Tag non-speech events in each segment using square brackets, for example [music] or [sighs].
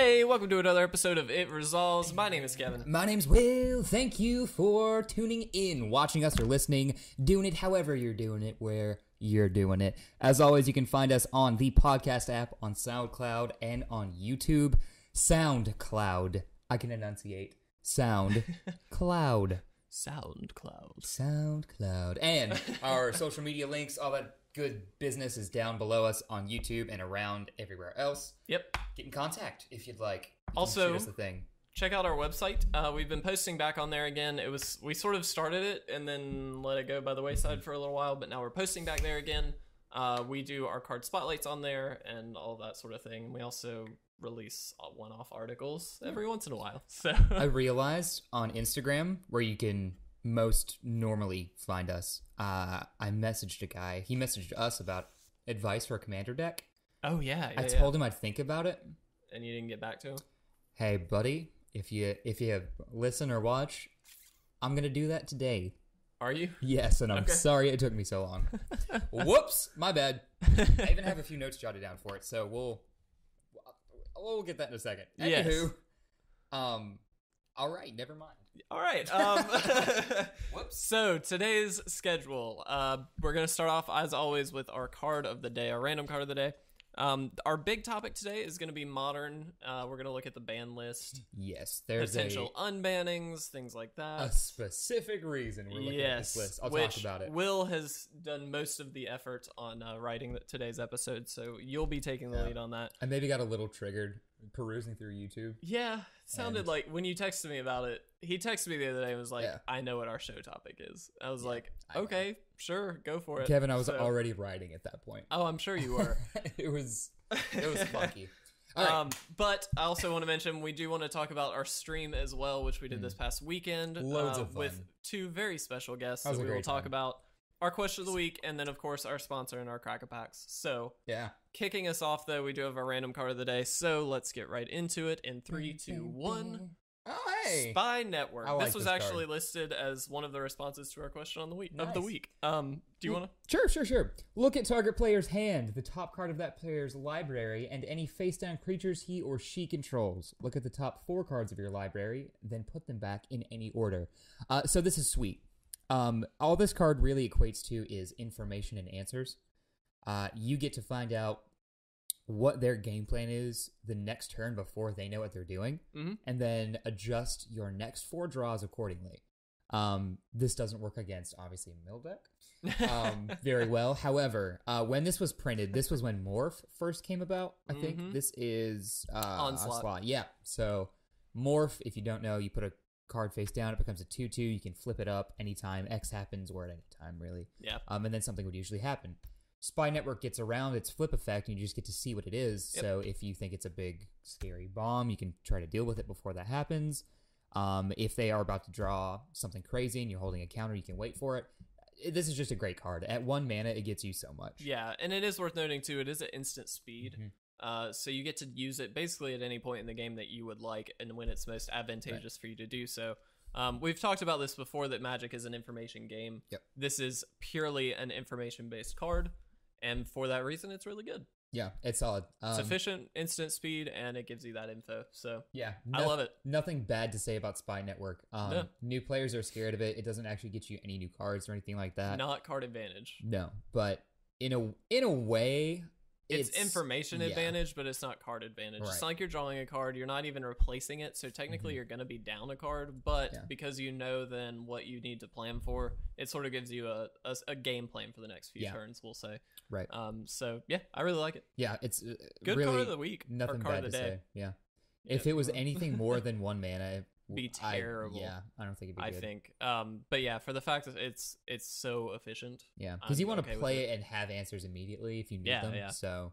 Hey, welcome to another episode of It Resolves. My name is Kevin. My name's Will. Thank you for tuning in, watching us, or listening. Doing it however you're doing it, where you're doing it. As always, you can find us on the podcast app, on SoundCloud, and on YouTube. SoundCloud. I can enunciate. Sound [laughs] Cloud. SoundCloud. SoundCloud. And [laughs] our social media links, all that good business is down below us on YouTube and around everywhere else. Yep. Get in contact if you'd like. You Also- the thing. Check out our website. Uh, we've been posting back on there again. It was we sort of started it and then let it go by the wayside for a little while, but now we're posting back there again. Uh, we do our card spotlights on there and all that sort of thing. We also release uh, one-off articles every once in a while. [laughs] So I realized on Instagram where you can most normally find us. Uh, I messaged a guy. He messaged us about advice for a commander deck. oh yeah, yeah, I yeah. told him I'd think about it. and you didn't get back to him. Hey, buddy, if you if you have listen or watch, I'm gonna do that today. Are you? Yes, and I'm Okay. sorry it took me so long. [laughs] Whoops, my bad. I even have a few notes jotted down for it, so we'll we'll get that in a second. Yes. Anywho, um, all right, never mind. All right. Um, [laughs] Whoops. so today's schedule, uh, we're gonna start off as always with our card of the day, our random card of the day. Um, our big topic today is gonna be modern. Uh, we're gonna look at the ban list, Yes, there's potential unbannings, things like a, a that. specific reason we're looking at yes, this list. I'll which talk about it. Will has done most of the effort on uh, writing today's episode, so you'll be taking the Yeah. lead on that. I maybe got a little triggered perusing through YouTube. Yeah, sounded And- like when you texted me about it. He texted me the other day and was like, Yeah. "I know what our show topic is." I was Yeah, like. "Okay, sure, go for it." Kevin, I was So- already writing at that point. Oh, I'm sure you were. [laughs] it was it was [laughs] funky. Right. Um, but I also want to mention we do want to talk about our stream as well, which we did this past weekend. Mm. Loads uh, of with two very special guests That that we will talk time. about. Our question of the week, and then of course our sponsor and our cracker packs. So yeah. kicking us off though, we do have our random card of the day. So let's get right into it in three, two, one. Oh hey. Spy Network. Like this was this card. actually listed as one of the responses to our question on the week of the week. Um, do you want to? Sure, sure, sure. Look at target player's hand, the top card of that player's library, and any face down creatures he or she controls. Look at the top four cards of your library, then put them back in any order. Uh, so this is sweet. Um, all this card really equates to is information and answers. Uh, you get to find out what their game plan is the next turn before they know what they're doing, Mhm. and then adjust your next four draws accordingly. Um, this doesn't work against obviously mill deck um, [laughs] very well. However, uh, when this was printed, this was when Morph first came about. I Mhm. think this is uh, Onslaught. Yeah. So Morph, if you don't know, you put a card face down, it becomes a two-two. You can flip it up anytime X happens or at any time, really. yeah. Um, and then something would usually happen. Spy Network gets around its flip effect, and you just get to see what it is. Yep. So if you think it's a big, scary bomb, you can try to deal with it before that happens. Um, if they are about to draw something crazy and you're holding a counter, you can wait for it. This is just a great card. At one mana, it gets you so much. Yeah, and it is worth noting too. It is at instant speed, Mhm. Uh, so you get to use it basically at any point in the game that you would like, and when it's most advantageous for you to do so. Um, we've talked about this before that Magic is an information game. Yep. This is purely an information-based card, and for that reason, it's really good. Yeah, it's solid. Um, It's efficient, instant speed, and it gives you that info. So Yeah, I love it. Nothing bad to say about Spy Network. Um, No. New players are scared of it. It doesn't actually get you any new cards or anything like that. not card advantage. No, but in a in a way, It's, information yeah. advantage, but it's not card advantage. It's Right. not like you're drawing a card, you're not even replacing it, so technically Mhm. you're going to be down a card, but Yeah. because you know then what you need to plan for, it sort of gives you a, a, a game plan for the next few Yeah. turns, we'll say. Right. Um, so yeah, I really like it. Yeah, it's uh, Good really card of the week, nothing card bad of the to day. say. Yeah. Yeah, If it was anything more [laughs] than one mana, Be I- terrible. yeah, I don't think it'd be I good. think. Um, but yeah, for the fact that it's it's so efficient. Yeah, because you want to with play it. it. and have answers immediately if you need Yeah, them. yeah. So,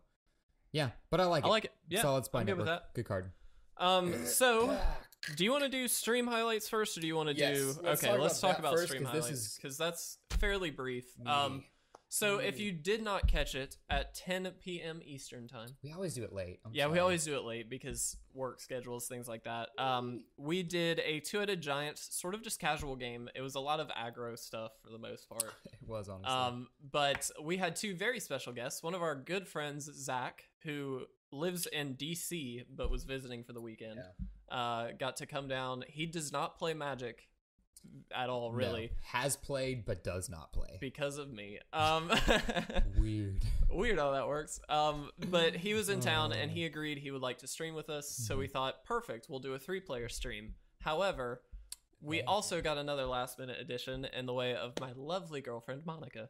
yeah, but I like I it. like it. Yeah, Solid Spy I'm good Network. with that. Good card. Um, so [coughs] do you want to do stream highlights first, or do you want to Yes, do? let's okay, talk let's talk that about stream stream 'cause this highlights is- because that's fairly brief. Um, Me. So if you did not catch it at 10 p.m. Eastern time, We always do it late. I'm yeah, we always do it late because work schedules, things like that. Um, we did a two-headed giant, sort of just casual game. It was a lot of aggro stuff for the most part. [laughs] It was honestly. Um, but we had two very special guests. One of our good friends, Zach, who lives in DC but was visiting for the weekend. Uh, got to come down. He does not play Magic at all, No. really, has played but does not play. because of me. Um, [laughs] Weird. weird how that works. Um, but he was in town and Oh. he agreed he would like to stream with us. So Mm-hmm. we thought, perfect, we'll do a three-player stream. However, we also got another last-minute addition in the way of my lovely girlfriend Monica,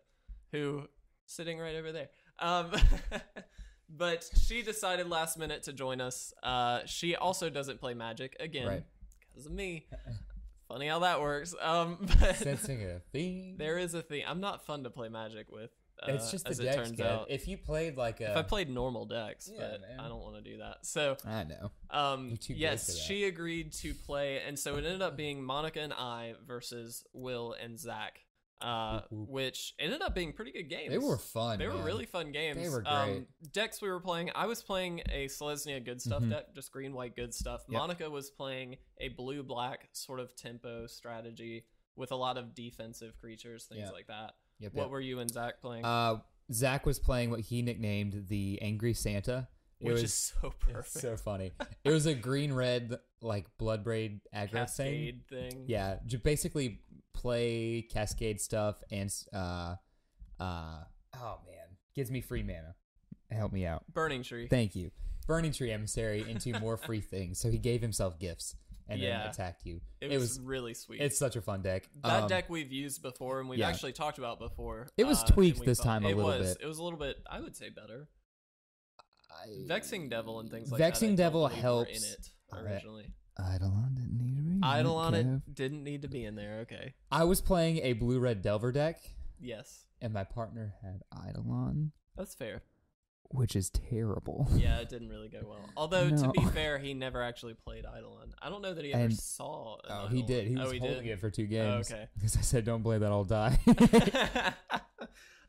who sitting right over there. Um, [laughs] but she decided last minute to join us. Uh, she also doesn't play Magic again Right. because of me. [laughs] Funny how that works. Um, [laughs] but Sensing a theme. there is a thing. I'm not fun to play Magic with. Uh, it's just the as it decks, turns out. If you played like a, If I played normal decks, Yeah, but man. I don't want to do that. So, I know. um, You're too good for yes, she agreed to play, and so it ended up being Monica and I versus Will and Zach, uh, whoop. which ended up being pretty good games. They were fun. They were really fun games. They were Um, great. decks we were playing. I was playing a Selesnya good stuff Mhm. deck, just green white good stuff. Yep. Monica was playing a blue black sort of tempo strategy with a lot of defensive creatures, things Yeah. like that. Yep, What yep. were you and Zach playing? Uh, Zach was playing what he nicknamed the Angry Santa. It which was is so [laughs] perfect. so funny. It was a green red like blood braid aggro thing. Thing. Yeah, basically play Cascade stuff and uh uh oh man, gives me free mana. Help me out. Burning Tree. Thank you. Burning Tree Emissary into more free [laughs] things. So he gave himself gifts and Yeah. then attacked you. It, it was, was- really sweet. It's such a fun deck. that Um, deck we've used before and we've yeah. actually talked about before. It was uh, tweaked this time a it little was. bit. It was a little bit, I would say, better. I- Vexing Devil and things like Vexing that. Don't Devil were in helps. it originally. Eidolon didn't need to be. in Eidolon it didn't need to be in there. Okay. I was playing a blue red Delver deck, Yes, and my partner had Eidolon, that's fair. which is terrible. [laughs] Yeah, it didn't really go well. Although to be No. [laughs] fair, he never actually played Eidolon. I don't know that he ever And- saw. An Oh, he Eidolon. did. He was oh, he holding did. it for two games. okay. [laughs] Because I said, "Don't play that, I'll die."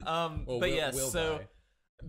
um, but yes, so.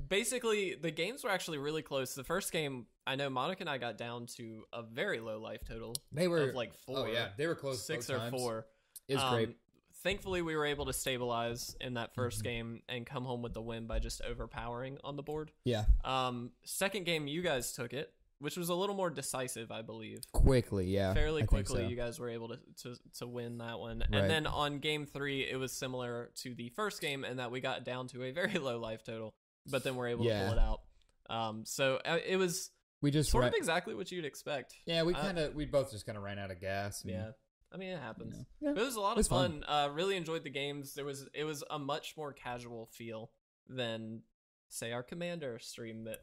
Basically the games were actually really close. The first game, I know Monica and I got down to a very low life total they were of like four, Oh yeah, they were close. six or times. four. Was Um, great. Thankfully, we were able to stabilize in that 1st Mhm. game and come home with the win by just overpowering on the board. Yeah, Um, second game, you guys took it, which was a little more decisive, I believe. quickly. Yeah, Fairly I quickly, so. you guys were able to, to to win that one. Right. And then on game three, it was similar to the first game in that we got down to a very [laughs] low life total, but then we're able to pull it out. Um, so uh, it was we just sort ra- of exactly what you'd expect. yeah, we uh, kind of we both just kind of ran out of gas. and, Yeah. I mean, it happens. you know, yeah. But it was a lot of fun. fun. Uh, really enjoyed the games. There was it was a much more casual feel than say our commander stream that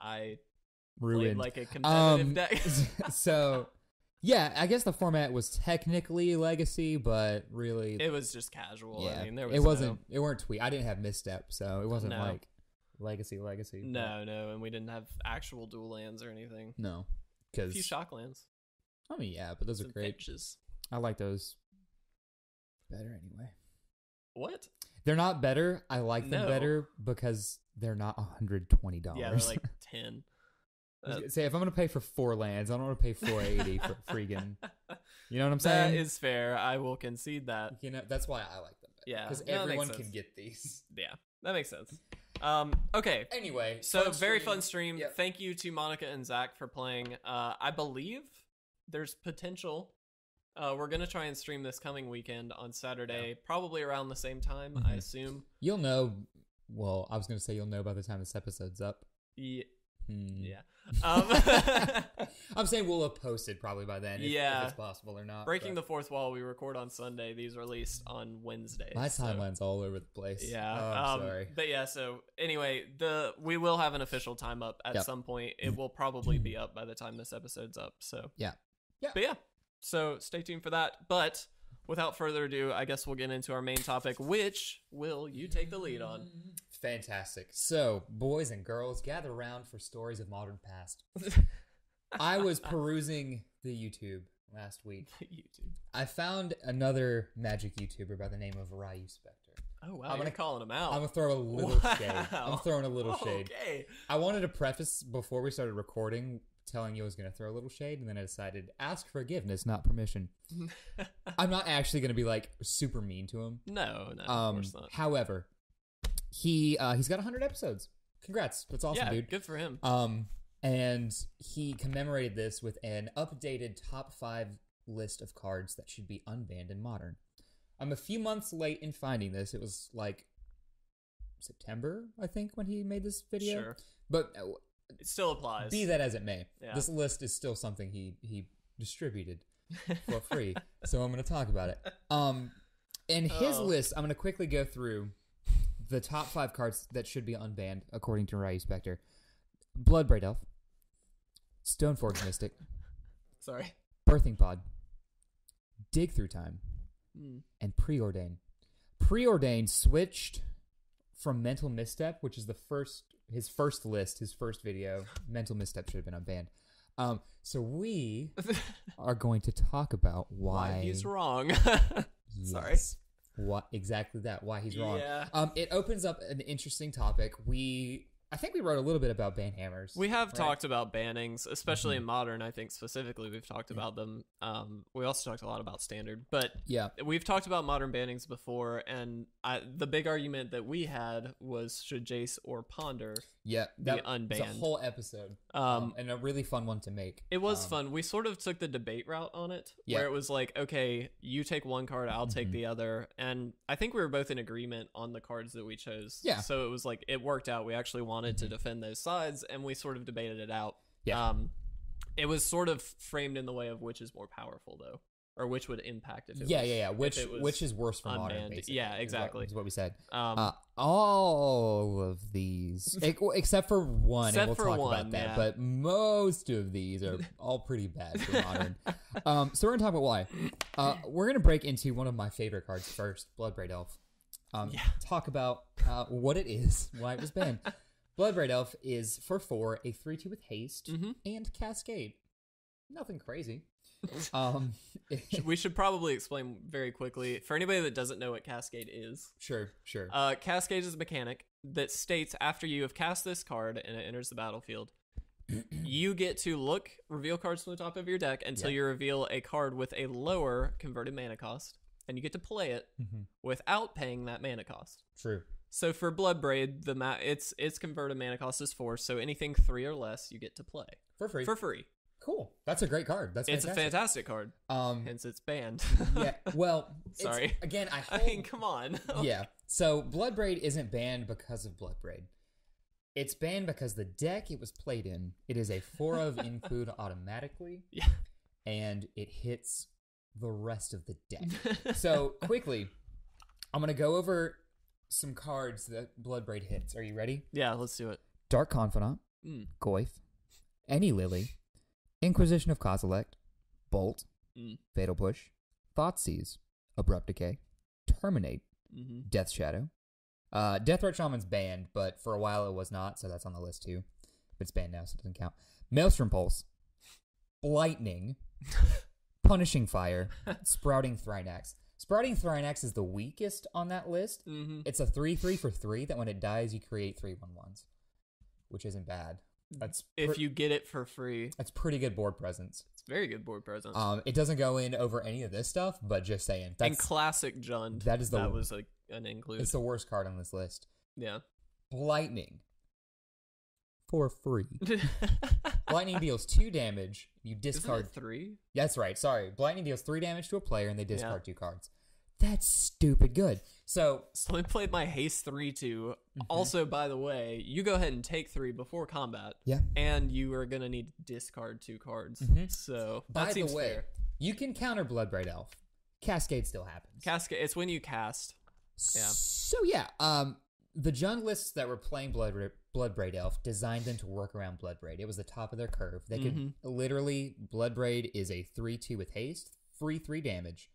I played ruined. like a competitive Um, deck. [laughs] so, yeah, I guess the format was technically legacy, but really, it was just casual. yeah, I mean, there was it wasn't. no, It weren't tweet. I didn't have misstep, so it wasn't No. like legacy, legacy. no, no, and we didn't have actual dual lands or anything. no, A because few shock lands. I mean, yeah, but those are great. I like those better anyway. What? They're not better. I like them No. better because they're not hundred twenty dollars. Yeah, they're like [laughs] ten. Uh, Say if I'm gonna pay for four lands, I don't want to pay [laughs] four eighty for freaking. [laughs] You know what I'm saying? is fair. I will concede that. you know that's why I like them. Yeah, because that everyone can get these. Yeah, that makes sense. Um, okay, Anyway, So fun very stream. fun stream. Yep. Thank you to Monica and Zach for playing. Uh, I believe there's potential. Uh, we're gonna try and stream this coming weekend on Saturday, probably around the same time. I Mhm. assume. You'll know. Well, I was gonna say you'll know by the time this episode's up. Ye- Hmm. Yeah. Um, [laughs] I'm saying we'll have posted probably by then. If, Yeah. if it's possible or not. breaking but the fourth wall. We record on Sunday. These released on Wednesday. my so- timeline's all over the place. Yeah. Oh, I'm um, sorry. But yeah. So anyway, the we will have an official time up at Yep. some point. It will probably be up by the time this episode's up. So Yeah. Yeah. But yeah. So stay tuned for that. But without further ado, I guess we'll get into our main topic, which will you take the lead on? Fantastic. So, boys and girls, gather around for stories of modern past. [laughs] I was perusing the YouTube last week. [laughs] YouTube. I found another magic YouTuber by the name of Ryu Spectre. Oh wow, I'm gonna- calling him out. I'm gonna throw a little Wow. shade. I'm throwing a little shade. Okay. I wanted to preface before we started recording, telling you I was gonna throw a little shade, and then I decided ask forgiveness, not permission. [laughs] I'm not actually gonna be like super mean to him. no, no, of Um, course not. however, he uh, he's got 100 episodes. congrats. That's awesome, yeah, dude. good for him. Um, and he commemorated this with an updated top five list of cards that should be unbanned in modern. I'm a few months late in finding this. It was like September, I think, when he made this video. Sure, But uh, it still applies. be that as it may, Yeah. this list is still something he he distributed [laughs] for free. so I'm going to talk about it. Um, in his Oh. list, I'm going to quickly go through the top five cards that should be unbanned according to Ryu Spectre: Bloodbraid Elf, Stoneforge Mystic, [laughs] Sorry. Birthing Pod, Dig Through Time, Hmm. and Preordain. Preordain switched from Mental Misstep, which is the first his first list, his first video. [laughs] Mental Misstep should have been unbanned. Um, so we [laughs] are going to talk about why, Why he's wrong. Sorry. What exactly that? Why he's wrong. Yeah. Um, it opens up an interesting topic. We, I think we wrote a little bit about ban hammers. We have right? talked about bannings, especially Mhm. in modern. I think specifically we've talked about them. Um, we also talked a lot about standard, but Yeah. we've talked about modern bannings before, and I, the big argument that we had was should Jace or Ponder Yeah. That, it's a whole episode. Um, and a really fun one to make. It was Um, fun. We sort of took the debate route on it, Yeah. where it was like, okay, you take one card, I'll take Mhm. the other, and I think we were both in agreement on the cards that we chose. Yeah. So it was like it worked out. We actually wanted to defend those sides, and we sort of debated it out. Yeah. Um, it was sort of framed in the way of which is more powerful, though, or which would impact if it Yeah, was, yeah, yeah. Which which is worse for modern? Basically, Yeah, exactly. Is what we said. Um, Uh, all of these, [laughs] except for one, Except and we'll for talk one, about that. yeah. But most of these are all pretty bad for modern. [laughs] um, so we're gonna talk about why. Uh, we're gonna break into one of my favorite cards first, Bloodbraid Elf. Um, Yeah. Talk about uh, what it is, why it was banned. [laughs] Bloodbraid Elf is for four, a three-two with haste Mhm. and Cascade. Nothing crazy. [laughs] Um, we should probably explain very quickly for anybody that doesn't know what Cascade is. sure, sure. Uh, Cascade is a mechanic that states after you have cast this card and it enters the battlefield, [clears throat] you get to look, reveal cards from the top of your deck until Yeah. you reveal a card with a lower converted mana cost, and you get to play it Mhm. without paying that mana cost. True. So for Bloodbraid, the ma- its its converted mana cost is four, so anything three or less you get to play For free. for free. Cool. That's a great card. That's It's a fantastic. card, Um, hence it's banned. yeah. [laughs] Well, it's- Sorry. Again, I, [laughs] I mean, come on. [laughs] yeah. So Bloodbraid isn't banned because of Bloodbraid. It's banned because the deck it was played in, it is a four of include automatically, Yeah. and it hits the rest of the deck. So quickly, I'm gonna go over some cards that Bloodbraid hits. Are you ready? yeah, let's do it. Dark Confidant, Mm. Goyf, Any Lily, Inquisition of Kozilek, Bolt, Mm. Fatal Push, Thoughtseize, Abrupt Decay, Terminate, hmm Death Shadow. Uh, Deathrite Shaman's banned, but for a while it was not, so that's on the list too. But it's banned now, so it doesn't count. Maelstrom Pulse, Blightning, [laughs] Punishing Fire, [laughs] Sprouting Thrynax. Sprouting Thrynax is the weakest on that list. hmm It's a 3 3 for 3 that when it dies, you create 3 1 1s, which isn't bad. That's If you get it for free, that's pretty good board presence. it's very good board presence. Um, it doesn't go in over any of this stuff, but just saying and that's classic Jund. that is the- that was like an include. it's the worst card on this list. yeah. Blightning for free. [laughs] Blightning deals two damage. You discard. it three? That's right. Sorry. Blightning deals three damage to a player, and they discard two cards. That's stupid good. So So I played my haste three two. Mm-hmm. Also, by the way, you go ahead and take three before combat, yeah. and you are gonna need to discard two cards. Mhm. So that By the way, fair. you can counter Bloodbraid Elf. Cascade still happens. Cascade. It's when you cast. yeah. So yeah, um, the Jund lists that were playing Blood Bloodbraid Elf designed them to work around Bloodbraid. It was the top of their curve. They could Mhm. literally Bloodbraid is a three two with haste, free three damage,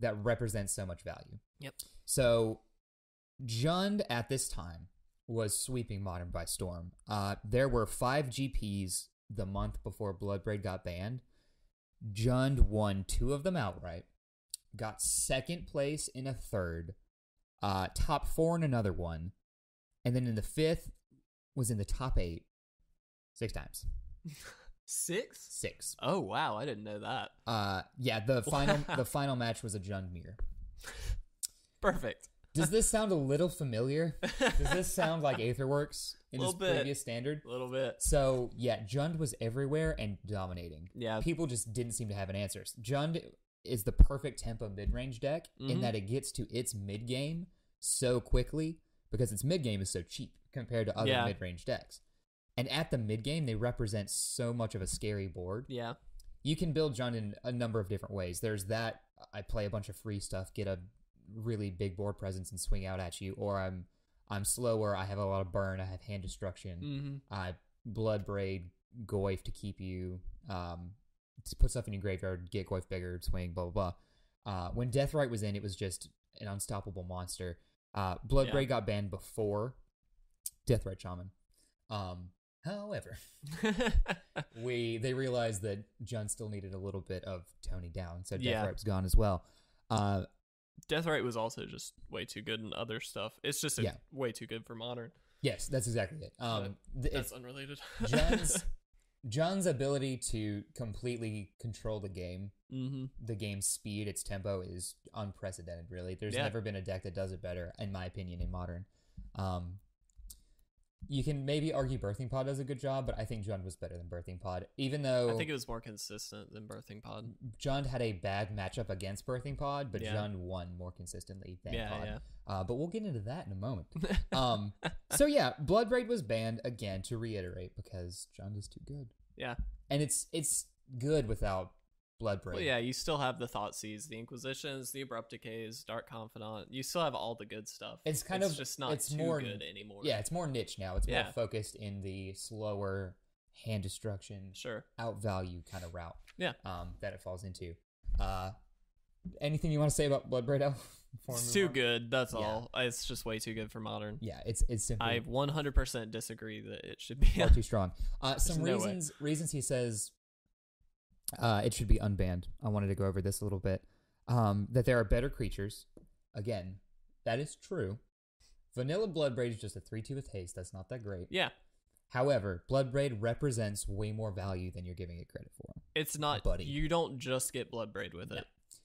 that represents so much value. Yep. So Jund at this time was sweeping Modern by storm. Uh, there were five GPs the month before Bloodbraid got banned. Jund won two of them outright, got second place in a third, uh, top four in another one, and then in the fifth was in the top eight six times. [laughs] Six. Six. Oh wow, I didn't know that. Uh, yeah, the final [laughs] the final match was a Jund mirror. Perfect. Does this sound a little familiar? Does this [laughs] sound like Aetherworks in his bit. previous standard? A little bit. So yeah, Jund was everywhere and dominating. Yeah. People just didn't seem to have an answer. Jund is the perfect tempo mid range deck in Mhm. that it gets to its mid game so quickly because its mid game is so cheap compared to other Yeah. mid range decks. And at the mid game, they represent so much of a scary board. Yeah. You can build Jund in a number of different ways. There's that I play a bunch of free stuff, get a really big board presence, and swing out at you, or I'm I'm slower. I have a lot of burn. I have hand destruction. Mm-hmm. I blood braid Goyf to keep you um to put stuff in your graveyard, get Goyf bigger, swing, blah blah blah. Uh, when Deathrite was in, it was just an unstoppable monster. Uh, blood Yeah. braid got banned before Deathrite Shaman. Um, however, [laughs] we they realized that Jund still needed a little bit of toning down, so Deathrite Yeah. was gone as well. Uh, Deathrite was also just way too good in other stuff. It's just Yeah. way too good for modern. yes, that's exactly it. Um, th- That's unrelated. Jund's [laughs] Jund's ability to completely control the game mm-hmm. the game's speed, its tempo is unprecedented. Really, there's Yeah. never been a deck that does it better, in my opinion, in modern. Um, you can maybe argue Birthing Pod does a good job, but I think Jund was better than Birthing Pod, even though I think it was more consistent than Birthing Pod. Jund had a bad matchup against Birthing Pod, but Yeah. Jund won more consistently than Yeah, Pod. yeah. Uh, but we'll get into that in a moment. [laughs] um, so yeah, Bloodbraid was banned again to reiterate because Jund is too good, Yeah. and it's it's good without Bloodbraid. Well, yeah, you still have the Thoughtseize, the Inquisitions, the Abrupt Decays, Dark Confidant. You still have all the good stuff. It's kind It's of- just not it's too more- good anymore. Yeah, it's more niche now. It's Yeah. more focused in the slower hand destruction, Sure. outvalue kind of route. Yeah. Um, that it falls into. Uh, anything you want to say about Bloodbraid [laughs] Elf? It's too on? good. That's Yeah. all. It's just way too good for modern. Yeah, it's it's simply I 100% disagree that it should be. far [laughs] too strong. Uh, some no way. reasons reasons he says uh, it should be unbanned. I wanted to go over this a little bit. Um, that there are better creatures. Again, that is true. Vanilla Bloodbraid is just a three two with haste. That's not that great. yeah. However, Bloodbraid represents way more value than you're giving it credit for. It's not. Buddy. You don't just get Bloodbraid with it.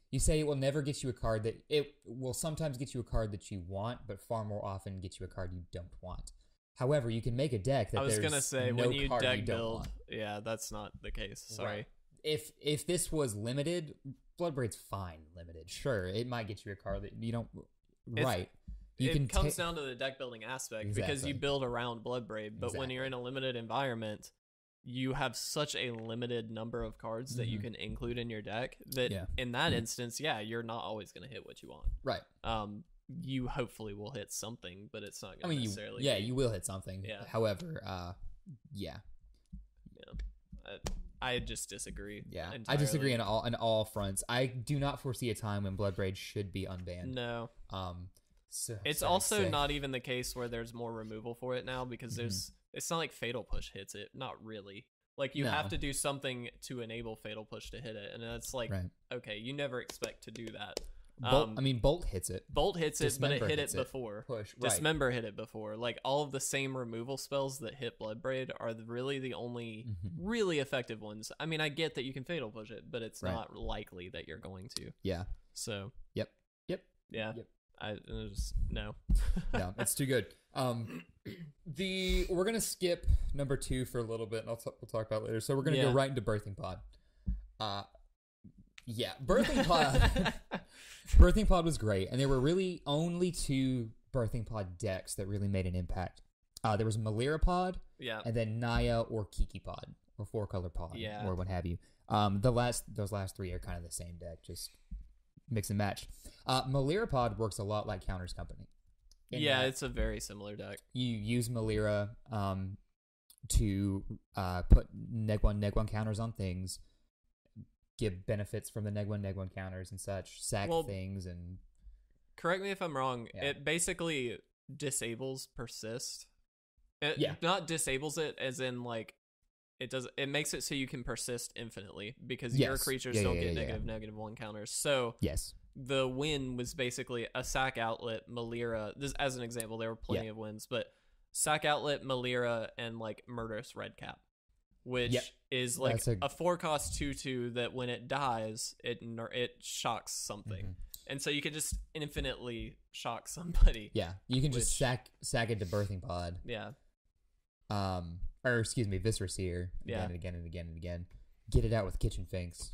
You say it will never get you a card that it will sometimes get you a card that you want, but far more often get you a card you don't want. However, you can make a deck that I was gonna say no when you deck you build, want. yeah, that's not the case. Sorry. Right. If if this was limited, Bloodbraid's fine limited. Sure, it might get you a card that you don't. It's- right. You it can comes ta- down to the deck building aspect because you build around Bloodbraid, but when you're in a limited environment, you have such a limited number of cards that you Mhm. can include in your deck that Yeah. in that instance, yeah, you're not always going to hit what you want. right. Um, you hopefully will hit something, but it's not I going to mean, you, necessarily. yeah, be- you will hit something. Yeah. However, uh, yeah, I, I just disagree. yeah, I disagree on all on all fronts. I do not foresee a time when Bloodbraid should be unbanned. No, Um, so it's also not even the case where there's more removal for it now because Mm-hmm. there's. It's not like Fatal Push hits it. Not really. Like you have to do something to enable Fatal Push to hit it, and it's like right. okay, you never expect to do that. Bolt, Um, I mean, Bolt hits it. Bolt hits it, but it Dismember hit it hits it. before. Push right. Dismember hit it before. Like all of the same removal spells that hit Bloodbraid are really the only Mhm. really effective ones. I mean, I get that you can Fatal Push it, but it's Right. not likely that you're going to. Yeah. So Yep. Yep. yeah, Yep. I just no. [laughs] no, it's too good. Um, [clears throat] the we're gonna skip number two for a little bit, and I'll t- we'll talk about it later. So we're gonna Yeah. go right into birthing pod. Uh, yeah, birthing [laughs] pod. [laughs] birthing pod was great, and there were really only two birthing pod decks that really made an impact. Uh, there was Melira pod, yeah. and then Naya or Kiki pod, or four color pod, Yeah. or what have you. Um, the last those last three are kind of the same deck, just mix and match. Uh, Melira pod works a lot like Counters Company. Yeah, it's a very similar deck. you use Melira um, to uh, put neg one neg one counters on things, give benefits from the neg one neg one counters and such, sack Well, things and Correct me if I'm wrong. Yeah. It basically disables persist. It Yeah. not disables it as in like it does it makes it so you can persist infinitely because your creatures Yeah, don't yeah, get negative negative one counters. So yes, the win was basically a sack outlet Melira. This as an example, there were plenty of wins, but sack outlet Melira and like murderous red cap, which Yep. is like a- a, four cost two two that when it dies it it shocks something. Mhm. and so you can just infinitely shock somebody. Yeah, you can just sack sack it to birthing pod. Yeah, Um, or excuse me, Viscera Seer again Yeah. and again and again and again. Get it out with Kitchen Finks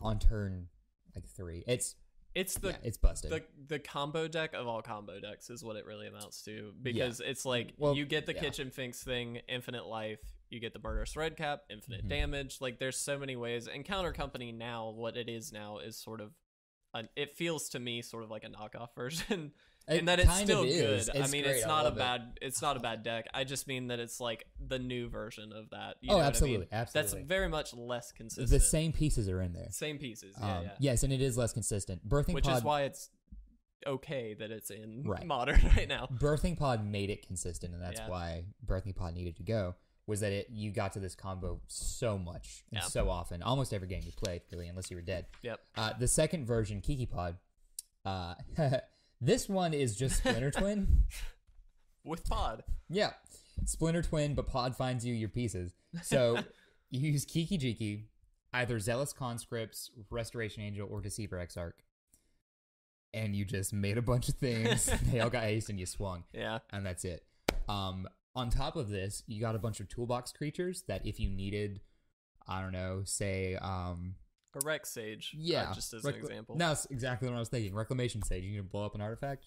on turn like three. It's it's the yeah, it's busted. the the combo deck of all combo decks is what it really amounts to because it's like Well, you get the yeah. kitchen finks thing infinite life you get the murderous red cap infinite Mhm. damage like there's so many ways and counter company now what it is now is sort of an, it feels to me sort of like a knockoff [laughs] version and that it's still good is. i mean great. it's not a love it. bad it's not a bad deck i just mean that it's like the new version of that you Oh, know what I mean? absolutely, absolutely. that's very much less consistent the same pieces are in there. same pieces yeah Um, yeah Yes, and it is less consistent. Birthing pod which pod is why it's okay that it's in Right. [laughs] modern right now Birthing Pod made it consistent, and that's Yeah. why Birthing Pod needed to go. Was that it? You got to this combo so much and Yeah. so often, almost every game you played, really, unless you were dead. Yep. Uh, the second version, Kiki Pod, uh, [laughs] this one is just Splinter [laughs] Twin. With Pod. Yeah, Splinter Twin, but Pod finds you your pieces. So [laughs] you use Kiki Jiki, either Zealous Conscripts, Restoration Angel, or Deceiver Exarch, and you just made a bunch of things. they all got haste, and you swung Yeah. and that's it. Um, on top of this, you got a bunch of toolbox creatures that if you needed, I don't know, say, um, A Rec Sage. uh, yeah, just as an example. No, that's exactly what I was thinking. Reclamation Sage, you can blow up an artifact.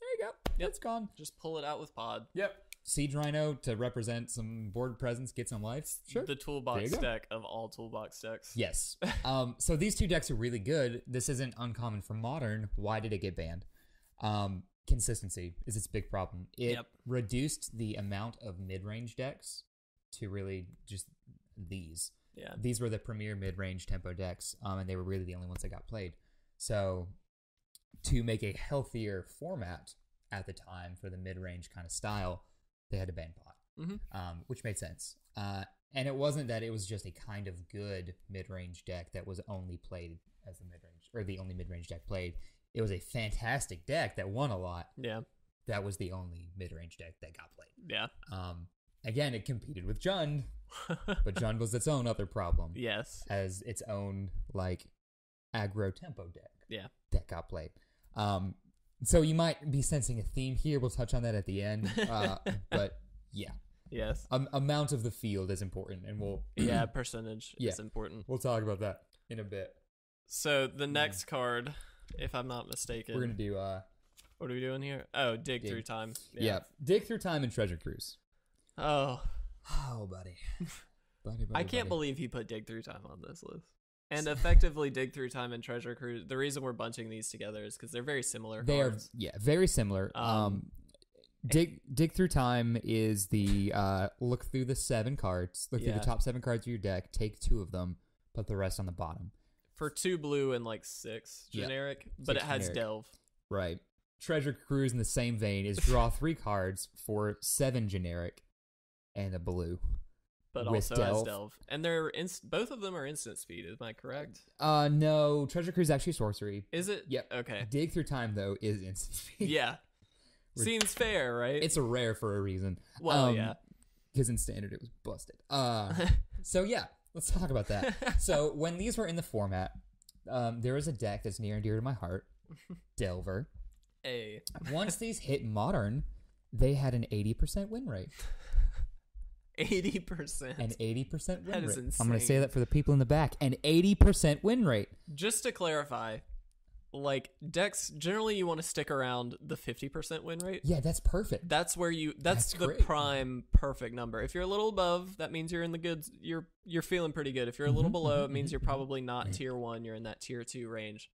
There you go. Yep. It's gone. Just pull it out with Pod. Yep. Siege Rhino to represent some board presence, get some life. Sure. The toolbox deck of all toolbox decks. Yes. [laughs] um, so these two decks are really good. This isn't uncommon for modern. Why did it get banned? Um, consistency is its big problem. It Yep. reduced the amount of mid-range decks to really just these. Yeah. These were the premier mid-range tempo decks, um, and they were really the only ones that got played. So to make a healthier format at the time for the mid-range kind of style, they had to ban Pod Mhm. um, which made sense. Uh, and it wasn't that it was just a kind of good mid-range deck that was only played as the mid-range or the only mid-range deck played. It was a fantastic deck that won a lot. Yeah. That was the only mid-range deck that got played. Yeah. Um, again, it competed with Jund, [laughs] but Jund was its own other problem yes. as its own like aggro tempo deck Yeah. that got played. Um, so you might be sensing a theme here. We'll touch on that at the end. [laughs] Uh, but yeah, Yes. um, amount of the field is important, and we'll [clears throat] Yeah. Percentage Yeah. is important. we'll talk about that in a bit. So the next card, if I'm not mistaken, We're gonna do uh, what are we doing here? Oh, dig, Dig. through time. yeah. dig through time and treasure cruise. Oh, Oh, buddy, [laughs] buddy, buddy I can't buddy. believe he put dig through time on this list. And effectively, dig through time and treasure cruise. The reason we're bunching these together is because they're very similar. they are yeah very similar. Um, Um, dig dig through time is the uh look through the seven cards, look through the top seven cards of your deck, take two of them, put the rest on the bottom. For two blue and like six Yep. generic, but Six it has generic. delve. Right. Treasure Cruise in the same vein is draw [laughs] three cards for seven generic and a blue. but also Delve. has delve, and they're inst- both of them are instant speed. Am I correct? Uh no, Treasure Cruise is actually sorcery. Is it? Yep. Okay. Dig through time though is instant [laughs] speed. Yeah. Seems fair, right? It's a rare for a reason. well, um, yeah. Because in standard it was busted. Uh [laughs] so yeah, let's talk about that. [laughs] so when these were in the format, um, there was a deck that's near and dear to my heart, [laughs] Delver. A Once these hit modern, they had an 80% win rate. [laughs] eighty percent. An 80% win That is rate. I'm going to say that for the people in the back. An 80% win rate. Just to clarify, like decks generally you want to stick around the fifty percent win rate. Yeah, that's perfect. That's where you. That's, That's the great. prime perfect number. If you're a little above, that means you're in the good. You're you're feeling pretty good. If you're a little Mhm, below, it means mhm, you're mhm. probably not tier one. You're in that tier two range.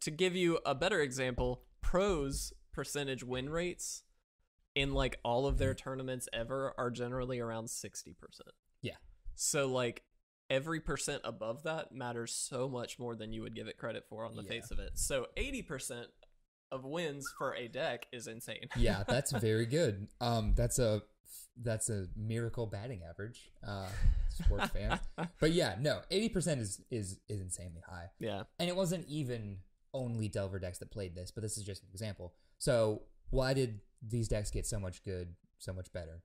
To give you a better example, pros percentage win rates in like all of their tournaments ever are generally around sixty percent. Yeah. So like every percent above that matters so much more than you would give it credit for on the Yeah. face of it. So eighty percent of wins for a deck is insane. yeah, [laughs] that's very good. Um, that's a that's a miracle batting average. Uh, sports fan. [laughs] But yeah, no, 80% is is is insanely high. yeah. And it wasn't even only Delver decks that played this, but this is just an example. So why did these decks get so much good, so much better?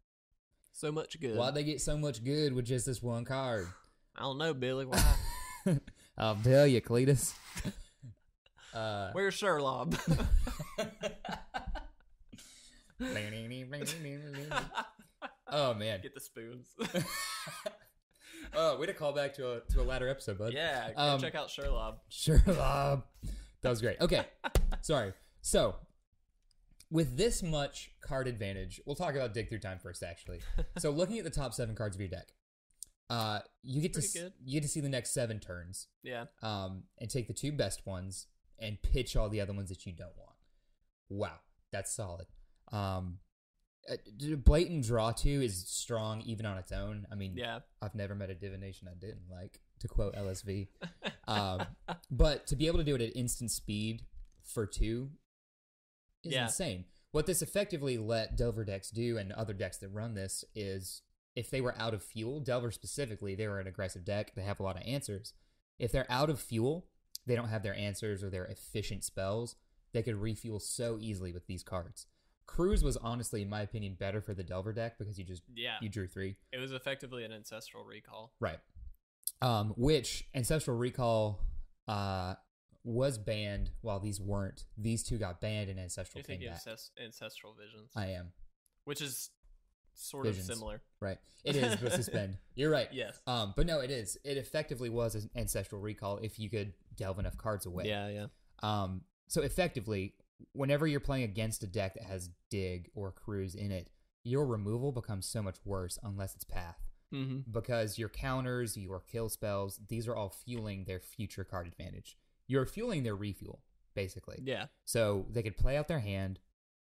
So much good. Why'd they get so much good with just this one card? I don't know, Billy. Why? [laughs] I'll tell you, Cletus. Uh, [laughs] Where's Sherlob? [laughs] oh man. Get the spoons. oh, way a call back to a to a latter episode, bud. yeah, go Um, check out Sherlob. Sure, Bob. That was great. Okay, sorry. So, with this much card advantage, we'll talk about dig through time first. Actually, so looking at the top seven cards of your deck, uh, you get to Pretty good. you get to see the next seven turns, Yeah. um, and take the two best ones and pitch all the other ones that you don't want. Wow, that's solid. Um, uh, blatant draw two is strong even on its own. I mean, Yeah. I've never met a divination I didn't like, to quote LSV. um, but to be able to do it at instant speed for two is Yeah. insane. What this effectively let Delver decks do and other decks that run this is if they were out of fuel, Delver specifically, they were an aggressive deck, they have a lot of answers. If they're out of fuel, they don't have their answers or their efficient spells, they could refuel so easily with these cards. Cruise was honestly, in my opinion, better for the Delver deck because you just Yeah. you drew three. It was effectively an ancestral recall. Right. Um, which Ancestral Recall uh, was banned while these weren't. These two got banned and Ancestral You think came back. ancest- ancestral visions, I am. which is sort Visions. of similar. Right. It is, but suspend. [laughs] You're right. Yes. Um, but no, it is. It effectively was an Ancestral Recall if you could delve enough cards away. Yeah. Yeah. Um, so effectively, whenever you're playing against a deck that has Dig or Cruise in it, your removal becomes so much worse unless it's Path. Mm-hmm. because your counters, your kill spells, these are all fueling their future card advantage. You're fueling their refuel, basically. Yeah. So they could play out their hand,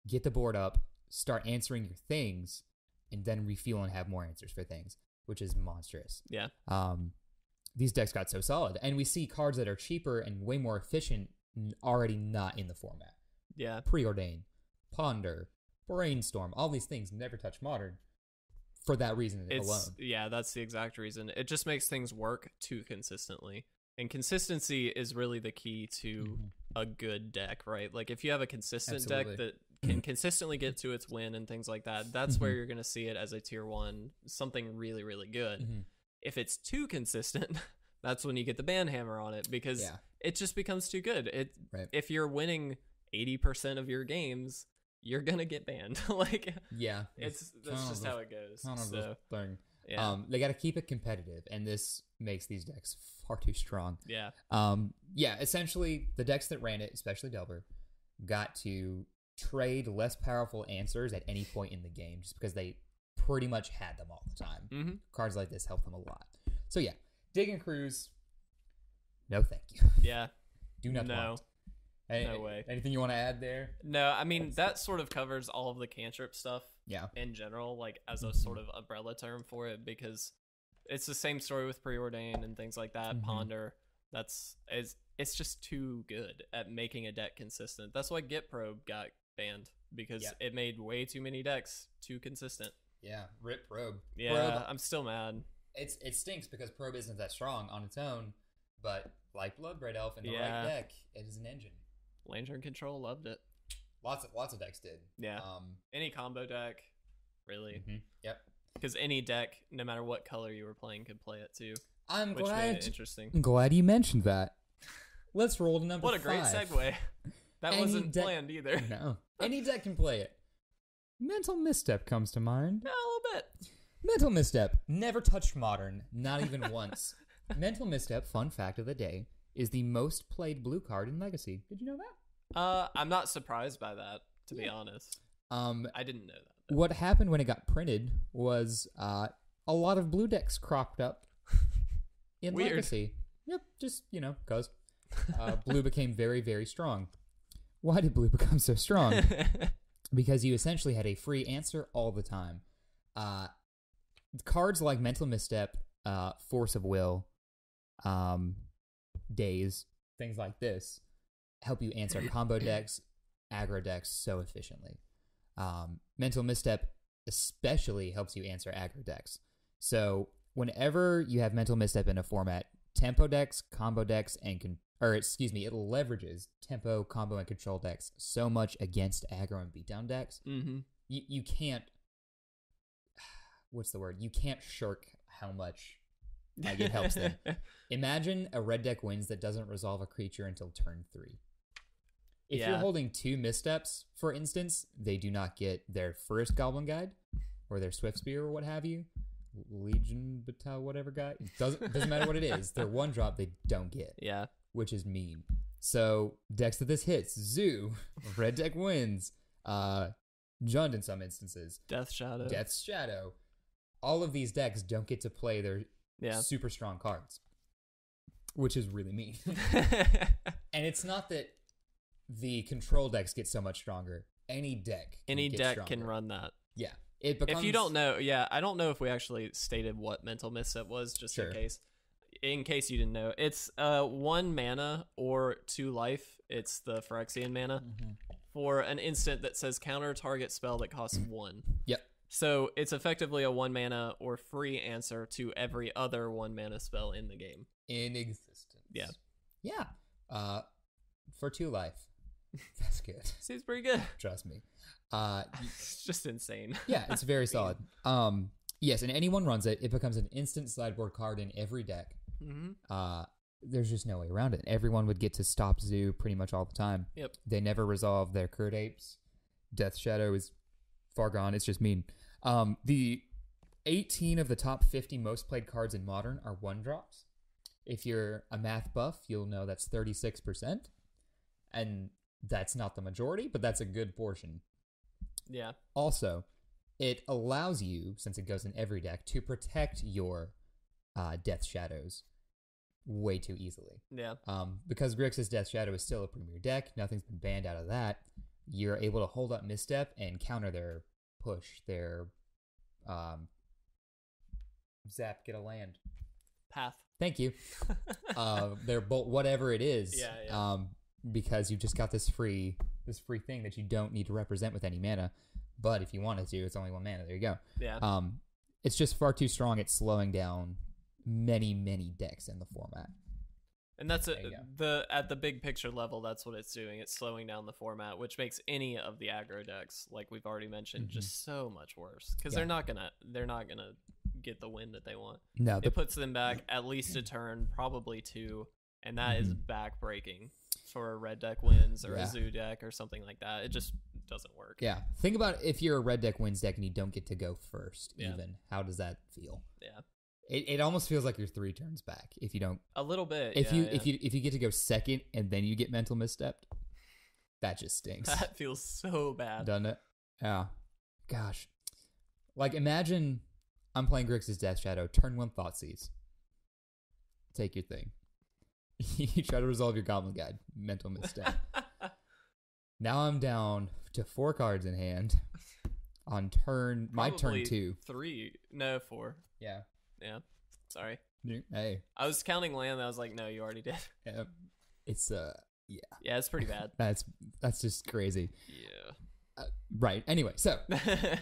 get the board up, start answering your things, and then refuel and have more answers for things, which is monstrous. Yeah. Um, these decks got so solid, and we see cards that are cheaper and way more efficient already not in the format. Yeah. Preordain, Ponder, Brainstorm, all these things never touch Modern for that reason It's alone. yeah, that's the exact reason. It just makes things work too consistently. And consistency is really the key to Mhm. a good deck, right? Like if you have a consistent Absolutely. deck that can consistently get to its win and things like that, that's where Mhm. you're going to see it as a tier 1, something really really good. Mhm. If it's too consistent, [laughs] that's when you get the ban hammer on it because Yeah. it just becomes too good. It Right. if you're winning 80% of your games, you're going to get banned. [laughs] like Yeah, it's that's just how it goes. kind of a So, thing. yeah. Um, they got to keep it competitive, and this makes these decks far too strong. yeah. Um, yeah, essentially, the decks that ran it, especially Delver, got to trade less powerful answers at any point in the game, just because they pretty much had them all the time. Mhm. Cards like this help them a lot. So yeah, Dig and Cruise. No, thank you. [laughs] Yeah. Do not No. want. Any- No way. Anything you want to add there? No, I mean that sort of covers all of the cantrip stuff Yeah. in general, like as a Mhm. sort of umbrella term for it, because it's the same story with preordain and things like that. Mhm. Ponder, that's it's it's just too good at making a deck consistent. That's why Git Probe got banned because Yeah. it made way too many decks too consistent. Yeah. Rip Probe. Yeah, Probe I'm still mad. it's it stinks because probe isn't that strong on its own, but like Bloodbraid Elf in the Yeah. right deck, it is an engine. Lantern Control loved it. Lots of lots of decks did. Yeah, Um. any combo deck, really, mhm. Yep. because any deck, no matter what color you were playing, could play it too, I'm glad. interesting. I'm glad you mentioned that. Let's roll to number What a great segue. [laughs] That Any wasn't deck- planned either. [laughs] No, any deck can play it. Mental misstep comes to mind. Yeah, a little bit. Mental misstep never touched modern, not even [laughs] once. Mental misstep, fun fact of the day, is the most played blue card in Legacy. Did you know that? Uh, I'm not surprised by that, to be honest. Um, I didn't know that. what happened when it got printed was uh, a lot of blue decks cropped up in [laughs] Weird. Legacy. Yep, just you know, cause uh, blue became very, very strong. Why did blue [laughs] become so strong? [laughs] because you essentially had a free answer all the time. Uh, cards like Mental Misstep, uh, Force of Will, um, Daze, things like this help you answer [clears throat] combo decks, aggro decks so efficiently. Um, Mental Misstep especially helps you answer aggro decks. So whenever you have Mental Misstep in a format, tempo decks, combo decks, and con- or excuse me, it leverages tempo, combo, and control decks so much against aggro and beatdown decks. mm-hmm. You you can't. [sighs] What's the word? You can't shirk how much like it helps them. [laughs] Imagine a red deck wins that doesn't resolve a creature until turn three. If Yeah. you're holding two missteps, for instance, they do not get their first Goblin Guide or their Swift Spear or what have you. Legion Battalion, whatever guy. It doesn't doesn't matter what it is. Their one drop they don't get, Yeah. which is mean. So decks that this hits, Zoo, red deck wins. Uh Jund in some instances. Death Shadow. Death's Shadow. All of these decks don't get to play their Yeah. super strong cards. Which is really mean. [laughs] [laughs] And it's not that the control decks get so much stronger. Any deck, Any deck can run that. Yeah, it becomes. If you don't know, yeah, I don't know if we actually stated what mental misstep was, just Sure. in case. In case you didn't know, it's uh one mana or two life. It's the Phyrexian mana Mhm. for an instant that says counter target spell that costs Mm. one. Yep. So it's effectively a one mana or free answer to every other one mana spell in the game. in existence. Yeah. yeah. Uh, for two life, [laughs] that's good. Seems pretty good. Trust me. Uh, [laughs] it's just insane. yeah, it's very [laughs] solid. Um, yes, and anyone runs it, it becomes an instant sideboard card in every deck. hmm Uh, there's just no way around it. Everyone would get to stop Zoo pretty much all the time. Yep. They never resolve their Kird Apes. Death Shadow is far gone. It's just mean. Um, the 18 of the top 50 most played cards in Modern are one drops. If you're a math buff, you'll know that's 36%. And that's not the majority, but that's a good portion. Yeah. Also, it allows you, since it goes in every deck, to protect your uh, Death Shadows way too easily. Yeah. Um, because Grixis Death Shadow is still a premier deck, nothing's been banned out of that. You're able to hold up misstep and counter their push, their um, zap, get a land. Path. Thank you. [laughs] uh, their bolt, whatever it is. Yeah, yeah. Um, because you've just got this free, this free thing that you don't need to represent with any mana. But if you wanted to, it's only one mana. There you go. yeah. Um, it's just far too strong It's slowing down many, many decks in the format. And that's a, There you go. the at the big picture level. That's what it's doing. It's slowing down the format, which makes any of the aggro decks, like we've already mentioned, just so much worse because Mm-hmm. Yeah. they're not gonna they're not gonna get the win that they want. No, the It puts them back [clears throat] at least a turn, probably two, and that is Mhm. backbreaking for a red deck wins or Yeah. a zoo deck or something like that. It just doesn't work. Yeah. Think about if you're a red deck wins deck and you don't get to go first, Yeah. even. How does that feel? Yeah. It, it almost feels like you're three turns back if you don't. A little bit. If yeah, you if you if you get to go second and then you get mental misstepped, that just stinks, [laughs] that feels so bad. doesn't it? Yeah. Gosh. Like imagine I'm playing Grixis Death Shadow. Turn one thought Thoughtseize. Take your thing. [laughs] you try to resolve your Goblin Guide. Mental misstep. [laughs] now I'm down to four cards in hand. On turn my turn two. Three. No, four. Yeah. Yeah. Sorry. Hey, I was counting land. I was like, no, you already did. [laughs] uh, it's uh, Yeah, Yeah, it's pretty bad. that's that's just crazy. Yeah. Uh, right. Anyway, so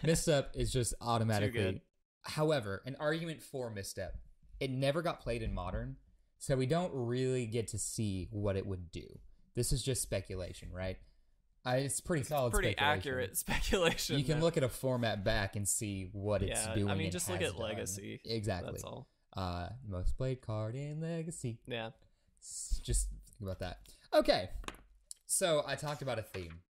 misstep is just automatically. However, an argument for misstep, it never got played in modern, so we don't really get to see what it would do. This is just speculation, right? Uh, it's pretty solid. pretty speculation. accurate speculation. You can that- look at a format back and see what it's Yeah, I doing. mean, and just look at done. Legacy. Exactly. That's all. Uh, most played card in Legacy. Yeah. Just think about that. Okay, so I talked about a theme.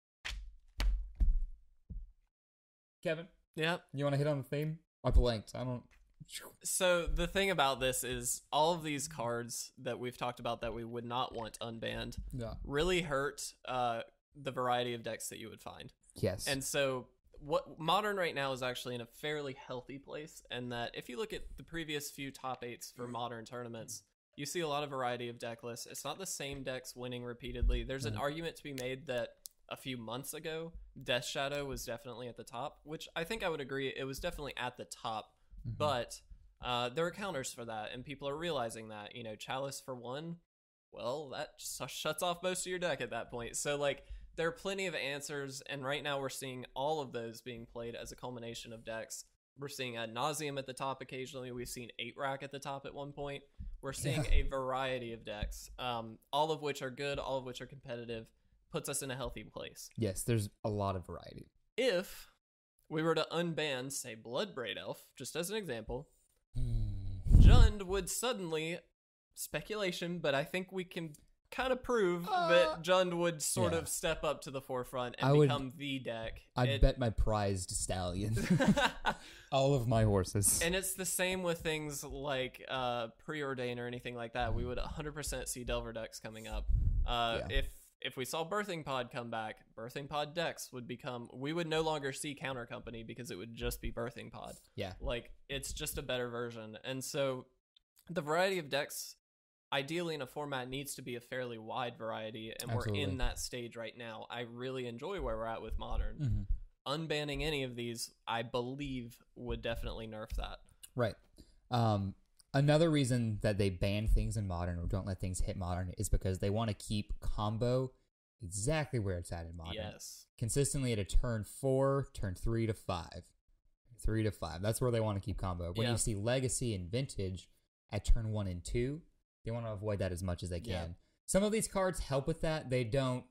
Kevin, Yeah. you want to hit on the theme? I blanked. I don't. So the thing about this is all of these cards that we've talked about that we would not want unbanned Yeah. really hurt uh, the variety of decks that you would find. Yes. And so what modern right now is actually in a fairly healthy place and that if you look at the previous few top 8s for modern tournaments, you see a lot of variety of deck lists. It's not the same decks winning repeatedly. There's an argument to be made that a few months ago, Death Shadow was definitely at the top, which I think I would agree it was definitely at the top, Mhm. but uh, there are counters for that and people are realizing that, you know, Chalice for one, well, that sh- shuts off most of your deck at that point. So like there are plenty of answers, and right now we're seeing all of those being played as a culmination of decks. We're seeing Ad Nauseam at the top occasionally. We've seen eight rack at the top at one point. We're seeing Yeah. a variety of decks, um, all of which are good, all of which are competitive. Puts us in a healthy place. yes, there's a lot of variety. If we were to unban, say, Bloodbraid Elf, just as an example, Hmm. Jund would suddenly speculation, but I think we can kind of prove Uh, that Jund would sort yeah. of step up to the forefront and I would- become the deck. I'd It- bet my prized stallion. [laughs] [laughs] All of my horses. and it's the same with things like uh, preordain or anything like that. We would 100% see Delver decks coming up. Uh, Yeah. If if we saw Birthing Pod come back, Birthing Pod decks would become. We would no longer see Counter Company because it would just be Birthing Pod. yeah. Like it's just a better version. And so the variety of decks ideally in a format needs to be a fairly wide variety and we're in that stage right now. I really enjoy where we're at with modern. hmm Unbanning any of these, I believe would definitely nerf that. Right. Um, another reason that they ban things in modern or don't let things hit modern is because they want to keep combo exactly where it's at in modern. Yes. Consistently at a turn four, turn three to five. Three to five. That's where they want to keep combo. When Yeah. you see legacy and vintage at turn one and two, they want to avoid that as much as they can. Yeah. Some of these cards help with that. They don't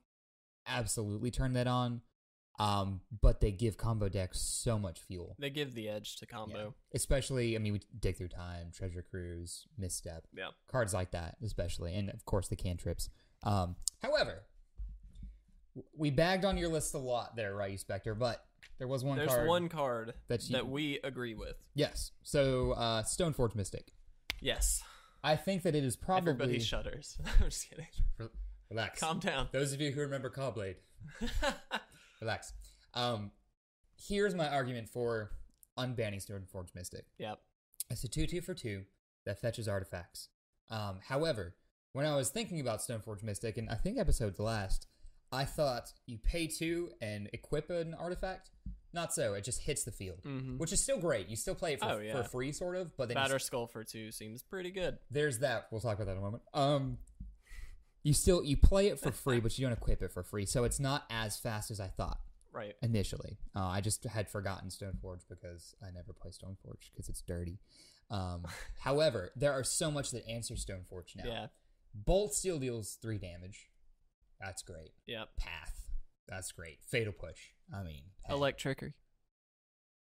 absolutely turn that on. Um, but they give combo decks so much fuel. They give the edge to combo. Especially, I mean, we dig through time, treasure cruise, misstep, Yeah. cards like that, especially, and of course the cantrips. Um, however, we bagged on your list a lot there, right, you Spectre? But there was one There's card. one card that you- that we agree with. Yes. So, uh, Stoneforge Mystic. Yes. I think that it is probably. Everybody [laughs] shudders. [laughs] I'm just kidding. Relax. Calm down. Those of you who remember Caw-Blade, [laughs] relax. Um, here's my argument for unbanning Stoneforge Mystic. yep. It's a 2 2 for 2 that fetches artifacts. Um, however, when I was thinking about Stoneforge Mystic, and I think episodes last, I thought you pay 2 and equip an artifact. Not so. It just hits the field, hmm which is still great. You still play it for, Oh, yeah. for free, sort of, but then Batterskull for two seems pretty good. there's that. We'll talk about that in a moment. Um, you still you play it for free, but you don't equip it for free, so it's not as fast as I thought Right. initially. Uh, I just had forgotten Stoneforge because I never play Stoneforge because it's dirty. Um, [laughs] however, there are so much that answers Stoneforge now. Yeah. Bolt Steel deals three damage. That's great. Yep. Path. That's great. Fatal Push. I mean, hey, Electrickery.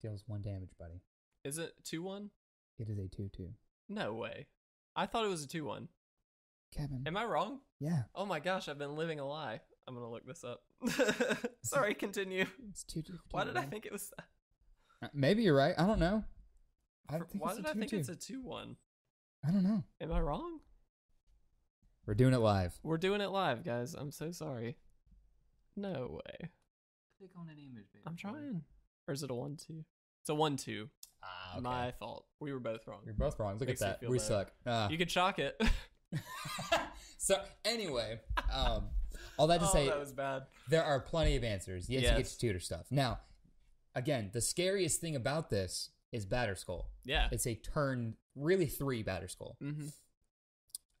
deals one damage, buddy. Is it 2 1? It is a two-two. No way. I thought it was a 2 1. Kevin. Am I wrong? yeah, Oh my gosh, I've been living a lie. I'm going to look this up. [laughs] Sorry, continue. it's two-two. Why did I think it was that? Uh, Maybe you're right. I don't know. I For- think Why it's did I think 2-2. it's a 2 1? I don't know. Am I wrong? We're doing it live. We're doing it live, guys. I'm so sorry. No way. Click on an image, baby. I'm trying. Or is it a 1 2? It's a 1 2. Ah, okay. My fault. We were both wrong. You're both wrong. Look Makes at that. We bad. suck. Ah. You could shock it. [laughs] [laughs] so anyway, um, all that to oh, say, that was bad. there are plenty of answers. Yes, you get to tutor stuff. Now, again, the scariest thing about this is Batterskull. Yeah. It's a turn, really three Batterskull. Mm-hmm.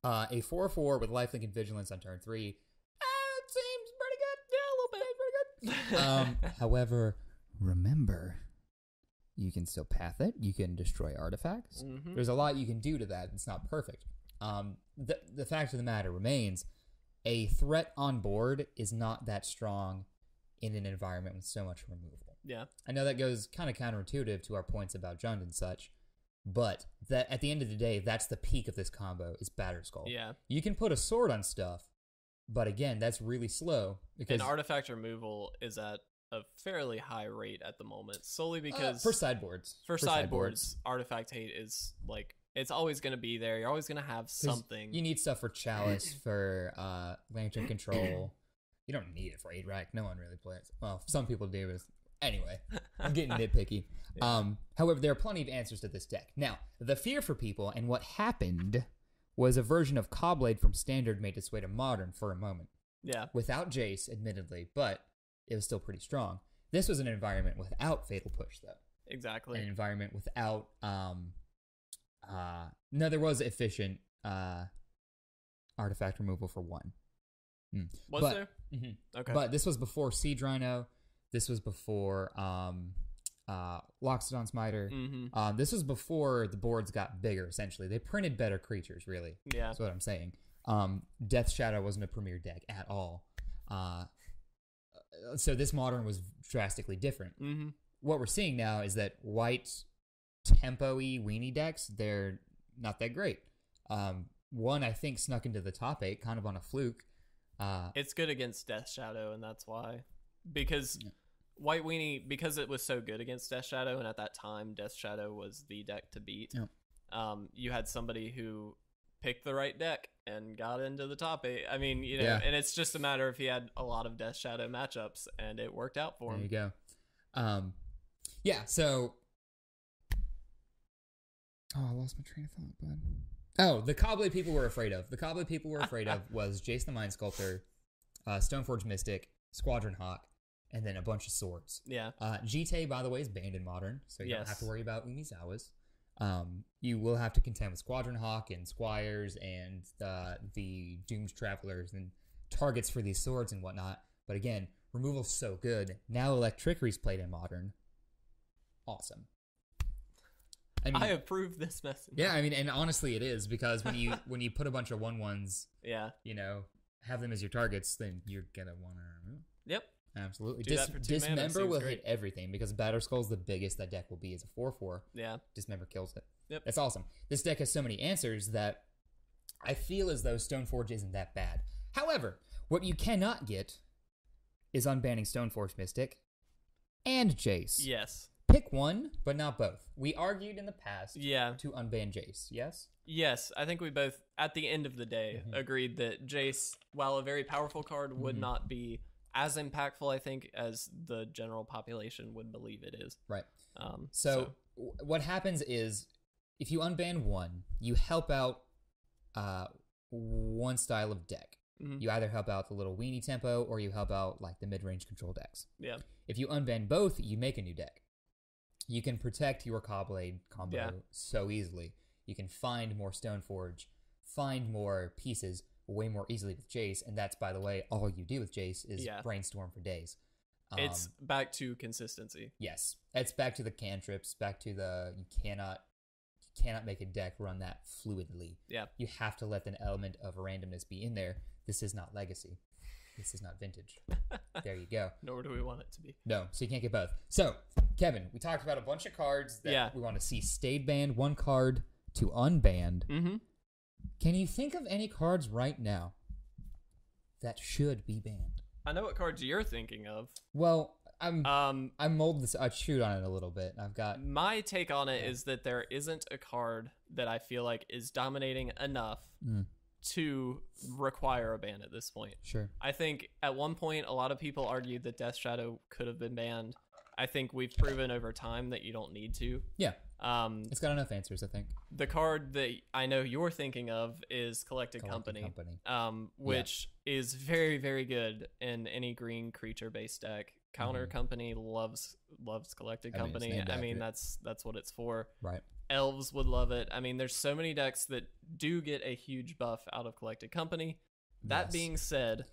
Uh, a four four with lifelink and vigilance on turn three. Uh, seems pretty good. Yeah, a little bit. Pretty good. [laughs] Um, however, remember, you can still path it. You can destroy artifacts. Mhm. There's a lot you can do to that. It's not perfect. Um, the the fact of the matter remains, a threat on board is not that strong in an environment with so much removal. Yeah. I know that goes kind of counterintuitive to our points about Jund and such, but that at the end of the day, that's the peak of this combo is Batterskull. Yeah. You can put a sword on stuff, but again, that's really slow because And artifact removal is at a fairly high rate at the moment, solely uh, because for sideboards, for sideboards, artifact hate is like it's always going to be there. You're always going to have something. You need stuff for Chalice, [clears throat] for uh, Lantern Control. You don't need it for eight rack. No one really plays. Well, some people do. But anyway, I'm getting [laughs] nitpicky. Yeah. Um, however, there are plenty of answers to this deck. Now, the fear for people and what happened was a version of Caw-Blade from Standard made its way to Modern for a moment, yeah. without Jace, admittedly, but it was still pretty strong. This was an environment without Fatal Push, though. Exactly. An environment without um, uh, no, there was efficient uh, artifact removal for one. Hmm. Was but, there? Mhm. Okay. But this was before Siege Rhino. This was before um, uh, Loxodon Smiter. mm-hmm. Um, this was before the boards got bigger. Essentially, they printed better creatures. Really, Yeah. that's what I'm saying. Um, Death Shadow wasn't a premier deck at all. Uh, so this modern was drastically different. Mm-hmm. What we're seeing now is that white tempo-y weenie decks they're not that great. Um, one I think snuck into the top eight, kind of on a fluke. Uh, It's good against Death Shadow, and that's why. Because White Weenie, because it was so good against Death Shadow, and at that time, Death Shadow was the deck to beat. Yep. Um, you had somebody who picked the right deck and got into the top eight. I mean, you know, Yeah. and it's just a matter if he had a lot of Death Shadow matchups, and it worked out for There you him. go. Um, yeah. So, oh, I lost my train of thought, bud. Oh, the Caw-Blade people were afraid of. The Caw-Blade people were afraid of was Jace the Mind Sculptor, uh, Stoneforge Mystic, Squadron Hawk, and then a bunch of swords. Yeah, Uh, Jitte, by the way, is banned in Modern, so you don't Yes. have to worry about Umezawa's. Um, you will have to contend with Squadron Hawk and Squires and uh, the Doomed Travelers and targets for these swords and whatnot. But again, removal's so good. Now Electrickery's played in Modern. Awesome. I mean, I approve this message. yeah, I mean, and honestly, it is because when you when you put a bunch of one ones, yeah, you know, have them as your targets, then you're gonna want to remove. yep. Absolutely. Do that for two mana, Dismember will great. hit everything because Batterskull's the biggest that deck will be as a 4 4. Yeah, Dismember kills it. Yep. That's awesome. This deck has so many answers that I feel as though Stoneforge isn't that bad. However, what you cannot get is unbanning Stoneforge Mystic and Jace. yes, Pick one, but not both. We argued in the past yeah, to unban Jace, yes? yes. I think we both, at the end of the day, Mhm. agreed that Jace, while a very powerful card, would Mhm. not be as impactful. I think as the general population would believe it is. Right. Um, So, w what happens is if you unban one, you help out uh, one style of deck. Mhm. You either help out the little weenie tempo or you help out like the mid range control decks. yeah, If you unban both, you make a new deck. You can protect your Caw-Blade combo Yeah. so easily. You can find more Stoneforge, find more pieces way more easily with Jace, and that's by the way, all you do with Jace is Yeah. brainstorm for days. Um, it's back to consistency. Yes, it's back to the cantrips, back to the you cannot you cannot make a deck run that fluidly. Yeah. You have to let an element of randomness be in there. This is not legacy. This is not vintage. there you go. [laughs] Nor do we want it to be. No, so you can't get both. So, Kevin, we talked about a bunch of cards that Yeah. we want to see stayed banned, one card to unbanned. Mm-hmm. Can you think of any cards right now that should be banned? I know what cards you're thinking of. Well, I'm Um, I mold this I chewed on it a little bit. I've got my take on it is Yeah. that there isn't a card that I feel like is dominating enough Mm. To require a ban at this point. sure. I think at one point a lot of people argued that Death Shadow could have been banned. I think we've proven over time that you don't need to. Yeah, Um, it's got enough answers, I think. the card that I know you're thinking of is Collected, Collected Company, Company. um, which is very, very good in any green creature based deck. Counter Mhm. Company loves loves Collected I Company. named I mean, that's that's what it's for. Right. Elves would love it. I mean, there's so many decks that do get a huge buff out of Collected Company. That Yes. being said,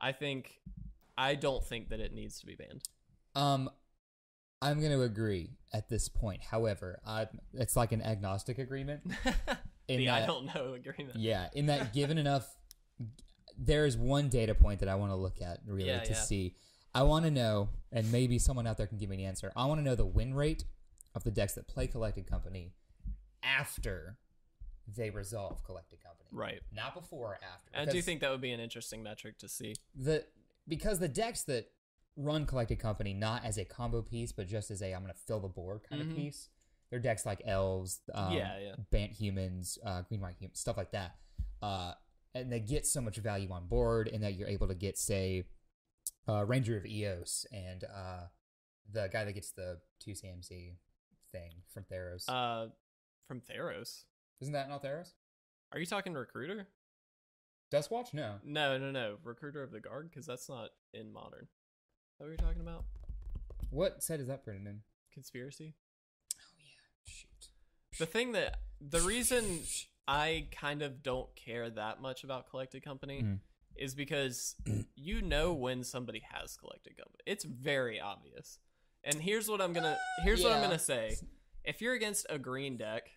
I think I don't think that it needs to be banned. Um, I'm going to agree at this point. However, I, it's like an agnostic agreement. [laughs] In the I don't know agreement. Yeah, in that [laughs] given enough, there is one data point that I want to look at really Yeah, to yeah. see. I want to know, and maybe someone out there can give me an answer. I want to know the win rate of the decks that play Collected Company after they resolve Collected Company, Right. not before or after. I do think that would be an interesting metric to see. the because the decks that run Collected Company not as a combo piece, but just as a I'm going to fill the board kind Mhm. of piece. They're decks like elves, um, Yeah, yeah. Bant humans, uh, green white humans, stuff like that. Uh, and they get so much value on board, and that you're able to get, say, uh, Ranger of Eos and uh, the guy that gets the two CMC thing from Theros. Uh, from Theros. Isn't that not Theros? Are you talking Recruiter? Dustwatch? No. No, no, no. Recruiter of the Guard, because that's not in Modern. Is that what you're talking about? What set is that printed in? Conspiracy? Oh yeah, shoot. The thing that. The reason I kind of don't care that much about Collected Company Mhm. is because [clears throat] you know when somebody has Collected Company. It's very obvious. And here's what I'm gonna here's what I'm gonna say. If you're against a green deck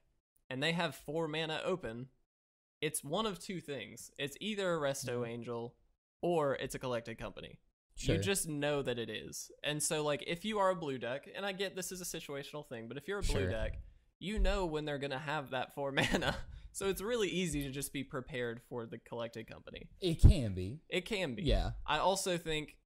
and they have four mana open, it's one of two things. It's either a Resto Mhm. Angel or it's a Collected Company. Sure. You just know that it is. And so like if you are a blue deck, and I get this is a situational thing, but if you're a blue Sure. deck, you know when they're gonna have that four [laughs] mana So it's really easy to just be prepared for the collected company. It can be. It can be. Yeah. I also think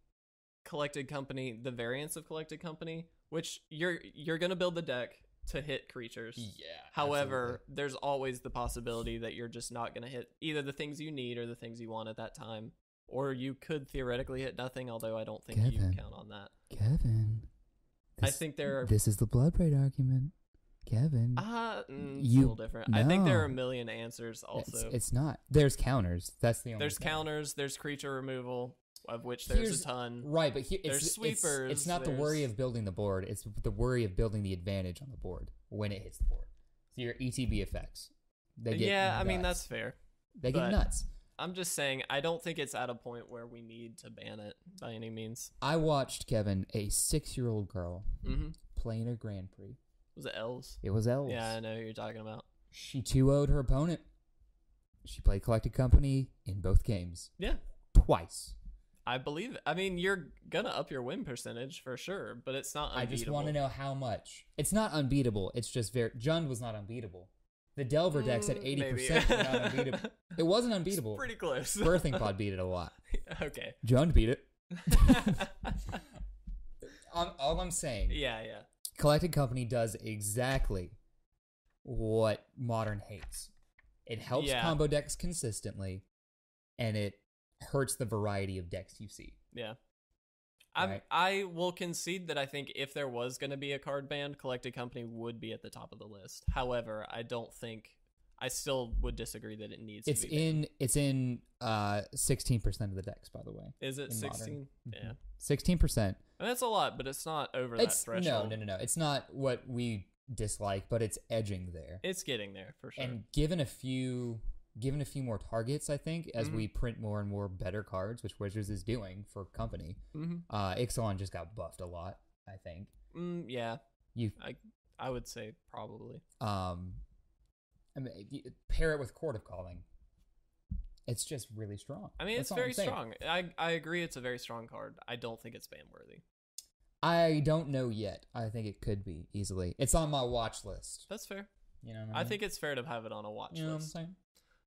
collected company, the variants of collected company, which you're you're gonna build the deck to hit creatures. Yeah. However, there's always the possibility that you're just not gonna hit either the things you need or the things you want at that time. Or you could theoretically hit nothing, although I don't think you Kevin. count on that. Kevin. I think there are This is the blood braid argument. Kevin. Ah, mm, You- a little different. I think there are a million answers. Also, It's, it's not. There's counters. That's the only there's thing. counters. There's creature removal, of which there's Here's- a ton. Right, but here, There's it's, it's- sweepers, It's, not the worry of building the board. It's the worry of building the advantage on the board when it hits the board. So your ETB effects. They get Yeah, I mean that's fair. they get nuts. I'm just saying, I don't think it's at a point where we need to ban it by any means. I watched Kevin, a six-year-old girl, Mm-hmm. playing a Grand Prix. Was it elves? It was elves. Yeah, I know who you're talking about. She 2 0'd her opponent. She played Collected Company in both games. Yeah, Twice. I believe. It. I mean, you're gonna up your win percentage for sure, but it's not. I just want to know how much. It's not unbeatable. It's just very. Jund was not unbeatable. The Delver decks at Mm, 80% were not [laughs] unbeatable. It wasn't It's unbeatable. pretty close. Birthing Pod beat it a lot. [laughs] okay. Jund beat it. [laughs] Um, all I'm saying, yeah, yeah. Collected Company does exactly what Modern hates. It helps Yeah. combo decks consistently, and it hurts the variety of decks you see. Yeah. Right. I will concede that I think if there was going to be a card ban, Collected Company would be at the top of the list. However, I don't think I still would disagree that it needs It's to be. banned. in it's in uh 16% of the decks, by the way. Is it Modern. 16? Yeah. 16%. And that's a lot, but it's not over It's that threshold. no, no, no, no. It's not what we dislike, but it's edging there. It's getting there for sure. And given a few given a few more targets, I think, as Mhm. we print more and more better cards, which Wizards is doing for company, hmm uh Ixalan just got buffed a lot, I think. mm, yeah, You I would say probably. um I mean, pair it with Chord of Calling. It's just really strong. I mean, That's it's very strong. I I agree. It's a very strong card. I don't think it's ban worthy. I don't know yet. I think it could be easily. It's on my watch list. That's fair. You know I, I think it's fair to have it on a watch you know what I'm list.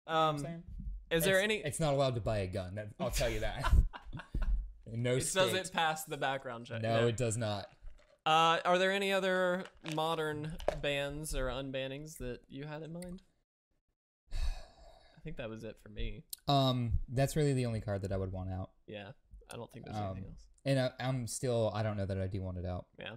Saying. You know what I'm Um, saying? is there It's- any? It's not allowed to buy a gun. That, I'll tell you that. [laughs] no it state. doesn't pass the background check. No, it does not. Uh, are there any other modern bans or unbannings that you had in mind? I think that was it for me. Um, that's really the only card that I would want out. Yeah, I don't think there's Um, anything else. And I, I'm still, I don't know that I do want it out. Yeah,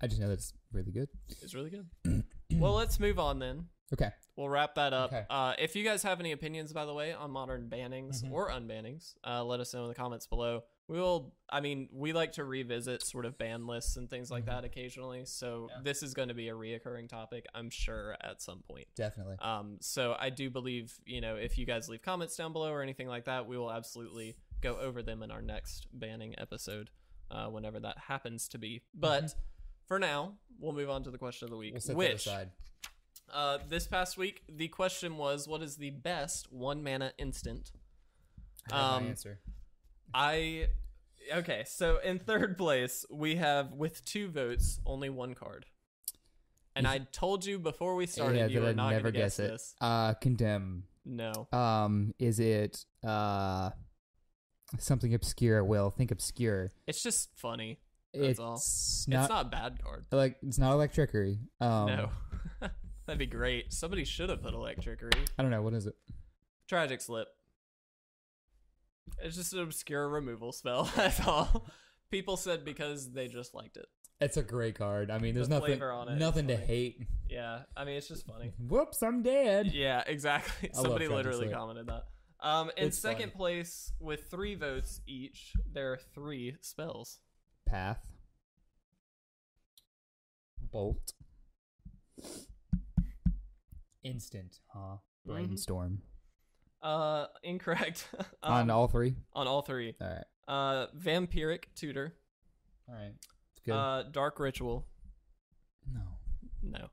I just know that it's really good. it's really good. [clears throat] well, let's move on then. Okay. We'll wrap that up. Okay. Uh, if you guys have any opinions, by the way, on modern bannings Mhm. or unbannings, uh, let us know in the comments below. We will. I mean, we like to revisit sort of ban lists and things like Mhm. that occasionally. So Yeah. this is going to be a reoccurring topic, I'm sure, at some point. Definitely. Um, so I do believe, you know, if you guys leave comments down below or anything like that, we will absolutely go over them in our next banning episode, uh, whenever that happens to be. But for now, we'll move on to the question of the week, We'll set that which aside. Uh, this past week the question was, "What is the best one mana instant?" I um, answer. I okay. So in third place, we have with two votes, only one card. And I told you before we started, yeah, you were I'd not never guess guess it. this. Uh, condemn. No. Um, is it uh something obscure? Will think obscure. It's just funny. That's it's all. not, it's not a bad card. like it's not electrickery. Um, no. [laughs] That'd be great. Somebody should have put electrickery. I don't know what is it. Tragic slip. It's just an obscure removal spell. [laughs] That's all. People said because they just liked it. It's a great card. I mean, there's The nothing on it is nothing to hate. Yeah, I mean it's just funny. Whoops, I'm dead. Yeah, exactly. I Somebody literally Slip. commented that. Um, in It's second funny. place with three votes each, there are three spells. Path. Bolt. Instant, huh? Mhm. Brainstorm. Uh, incorrect. [laughs] On Um, all three. on all three. All right. Uh, vampiric tutor. All right. It's good. Uh, dark ritual. no. No.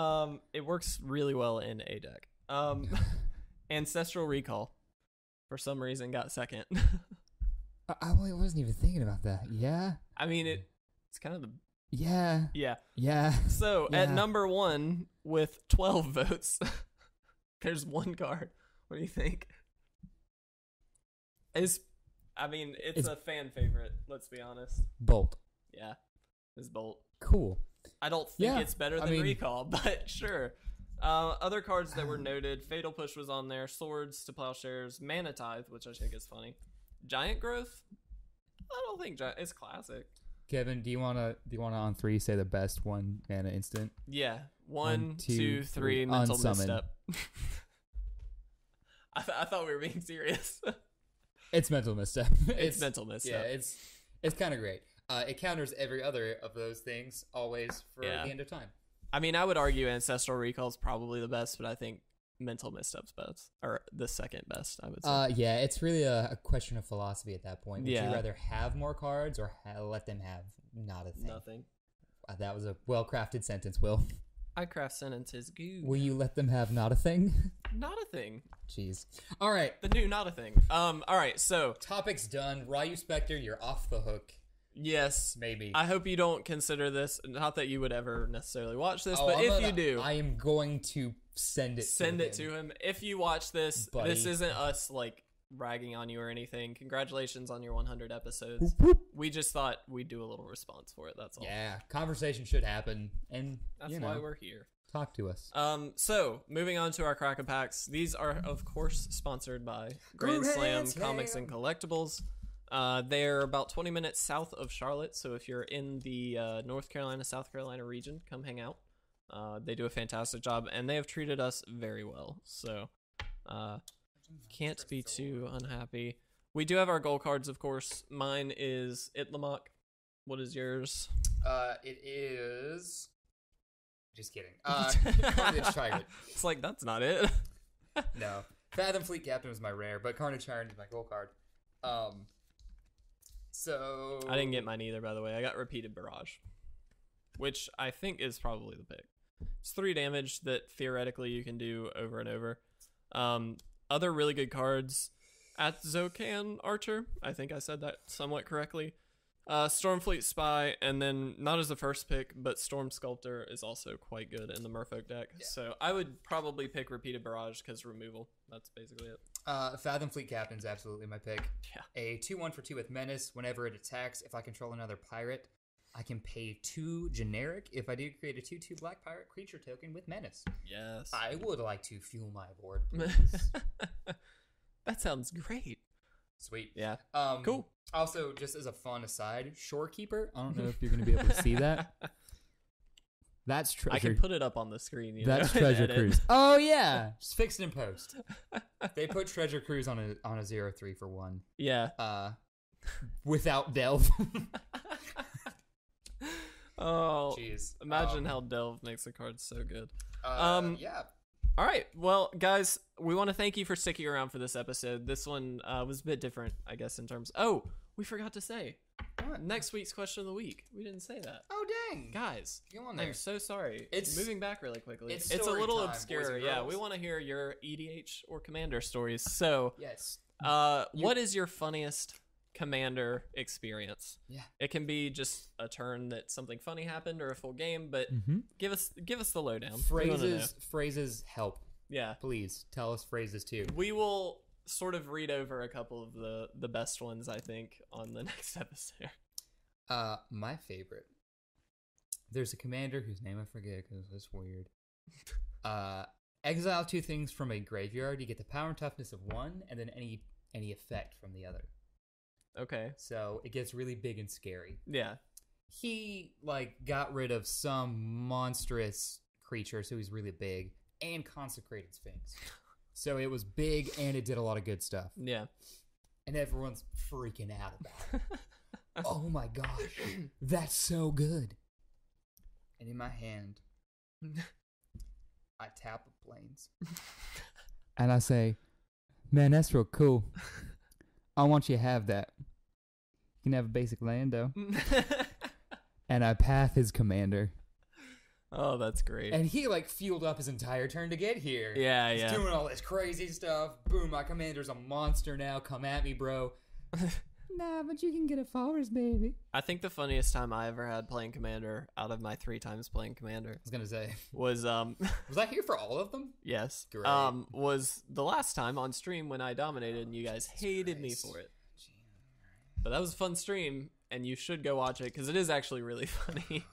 Um, it works really well in a deck. Um, [laughs] [laughs] ancestral recall. For some reason, got second. I, I wasn't even thinking about that. Yeah. I mean, it. It's kind of the Yeah. yeah. Yeah. So at number one with twelve [laughs] votes, There's one card. What do you think? Is I mean, it's, It's- a fan favorite. Let's be honest. Bolt. Yeah, is Bolt. Cool. I don't think Yeah, it's better I than mean- Recall, [laughs] but sure. Uh, other cards that were noted: Fatal Push was on there, Swords to Plowshares, Mana Tithe, which I think is funny, Giant Growth. I don't think Giant. It's classic. Kevin, do you wanna do you wanna on three say the best one mana instant? Yeah, One, one, two, two, three. three. Mental Unsummon. misstep. [laughs] I, th- I thought we were being serious. [laughs] It's mental misstep. [laughs] it's, mental misstep. Yeah, it's it's kind of great. Uh, it counters every other of those things always for Yeah. the end of time. I mean, I would argue Ancestral Recall is probably the best, but I think Mental Misstep's best, or the second best. I would say. Uh, yeah, it's really a, a question of philosophy at that point. Would Yeah. you rather have more cards or ha- let them have not a thing? Nothing. Uh, that was a well crafted sentence, Will. I craft sentences. Goo. Will you let them have not a thing? [laughs] Not a thing. Jeez. All right. The new not a thing. Um. All right. So Topic's done. Ryu Spectre, you're off the hook. yes, Maybe. I hope you don't consider this. Not that you would ever necessarily watch this, Oh, but I'm if gonna- you do, I am going to send it. send to it him. to him. If you watch this, Buddy. this isn't us like ragging on you or anything. Congratulations on your 100 episodes. We just thought we'd do a little response for it. That's all. Yeah, conversation should happen, and That's you know, why we're here. talk to us. Um, so moving on to our Kraken packs. These are, of course, sponsored by Grand Grand Slam Slam. Comics and Collectibles. Uh, they're about 20 minutes south of Charlotte, so if you're in the uh, North Carolina, South Carolina region, come hang out. Uh, they do a fantastic job, and they have treated us very well. So, uh, can't be too unhappy. We do have our goal cards, of course. Mine is Itlimoc. What is yours? Uh, it is. Just kidding. [laughs] Uh, Carnage Tyrant. It's like that's not it. [laughs] No, Fathom Fleet Captain was my rare, but Carnage Tyrant is my gold card. Um. So I didn't get mine either, by the way. I got repeated barrage, which I think is probably the pick. It's three damage that theoretically you can do over and over. Um, other really good cards at Zokan Archer. I think I said that somewhat correctly. Uh, Stormfleet Spy, and then not as the first pick, but Storm Sculptor is also quite good in the Merfolk deck. So I would probably pick repeated barrage because removal. That's basically it. Uh, Fathom Fleet Captain's absolutely my pick. Yeah. A 2 1 for 2 with Menace. Whenever it attacks, if I control another pirate, I can pay 2 generic if I do create a 2 2 black pirate creature token with Menace. Yes. I would like to fuel my board. [laughs] please. that sounds great. Sweet. Yeah. Um, Cool. Also, just as a fun aside, Shorekeeper. I don't know if you're going to be able to see that. [laughs] That's treasure. I can put it up on the screen. You That's know, [laughs] Treasure. Cruise. Oh yeah, just fix it in post. they put Treasure Cruise on a on a zero three for one. Yeah. Uh, without Delve. Oh, Jeez. imagine Um, how Delve makes a card so good. Uh, um, yeah. All right. Well, guys, we want to thank you for sticking around for this episode. This one uh, was a bit different, I guess, in terms. Oh, we forgot to say What? next week's question of the week. We didn't say that, Oh dang. guys. Go on there. I'm so sorry. It's- moving back really quickly. it's a story little time, obscure. Yeah, we want to hear your EDH or Commander stories. So, Yes. uh, what is your funniest Commander experience? Yeah. It can be just a turn that something funny happened or a full game, but Mm-hmm. give us give us the lowdown. We wanna know. Phrases. Phrases help. Yeah. Please tell us phrases too. We will sort of read over a couple of the the best ones I think on the [laughs] next episode. Uh, my favorite. There's a commander whose name I forget because it's weird. [laughs] Uh, exile two things from a graveyard. You get the power and toughness of one, and then any any effect from the other. Okay. So it gets really big and scary. Yeah. He like got rid of some monstrous creature, so he's really big, and consecrated sphinx. So it was big and it did a lot of good stuff, Yeah. and everyone's freaking out about it. [laughs] oh my gosh, that's so good. And in my hand, I tap a planes. And I say, man, that's real cool. I want you to have that. Can have a basic land, though. [laughs] [laughs] And I path his commander. oh, that's great. And he, like, fueled up his entire turn to get here. yeah, He's yeah. doing all this crazy stuff. Boom, my commander's a monster now. Come at me, bro. [laughs] Nah, but you can get a forest, baby. I think the funniest time I ever had playing Commander out of my three times playing Commander I was gonna say, was um was I here for all of them? yes Great. um was the last time on stream when I dominated and you guys hated me for it. But that was a fun stream and you should go watch it because it is actually really [laughs] funny.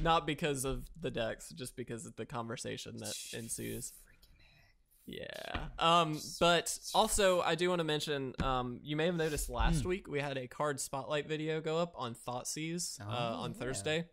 Not because of the decks, just because of the conversation that ensues. Yeah. Um, but also I do want to mention, um, you may have noticed Hmm. last week we had a card spotlight video go up on Thoughtseize uh, Oh, on yeah. Thursday.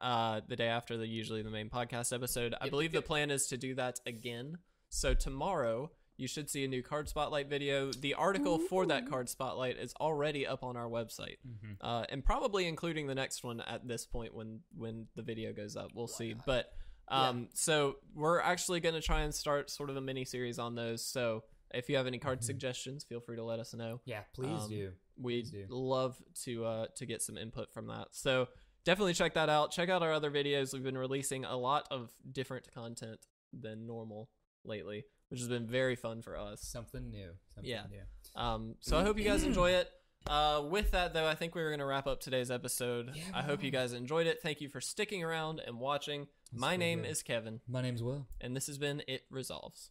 Uh, the day after the usually the main podcast episode. I Yep, believe yep. the plan is to do that again. So tomorrow you should see a new card spotlight video. The article for that card spotlight is already up on our website, Mhm. uh, and probably including the next one at this point when when the video goes up. We'll see, but um, so we're actually going to try and start sort of a mini series on those. So if you have any card suggestions, feel free to let us know. Yeah, please Um, do. We Please do. love to uh, to get some input from that. So definitely check that out. Check out our other videos. We've been releasing a lot of different content than normal lately, which has been very fun for us. Something new. Something Yeah. new. Um, so I hope you guys [clears throat] enjoy it. Uh, with that, though, I think we were going to wrap up today's episode. Yeah, I hope you guys enjoyed it. Thank you for sticking around and watching. My so name good. is Kevin, My name's Will. and this has been It Resolves.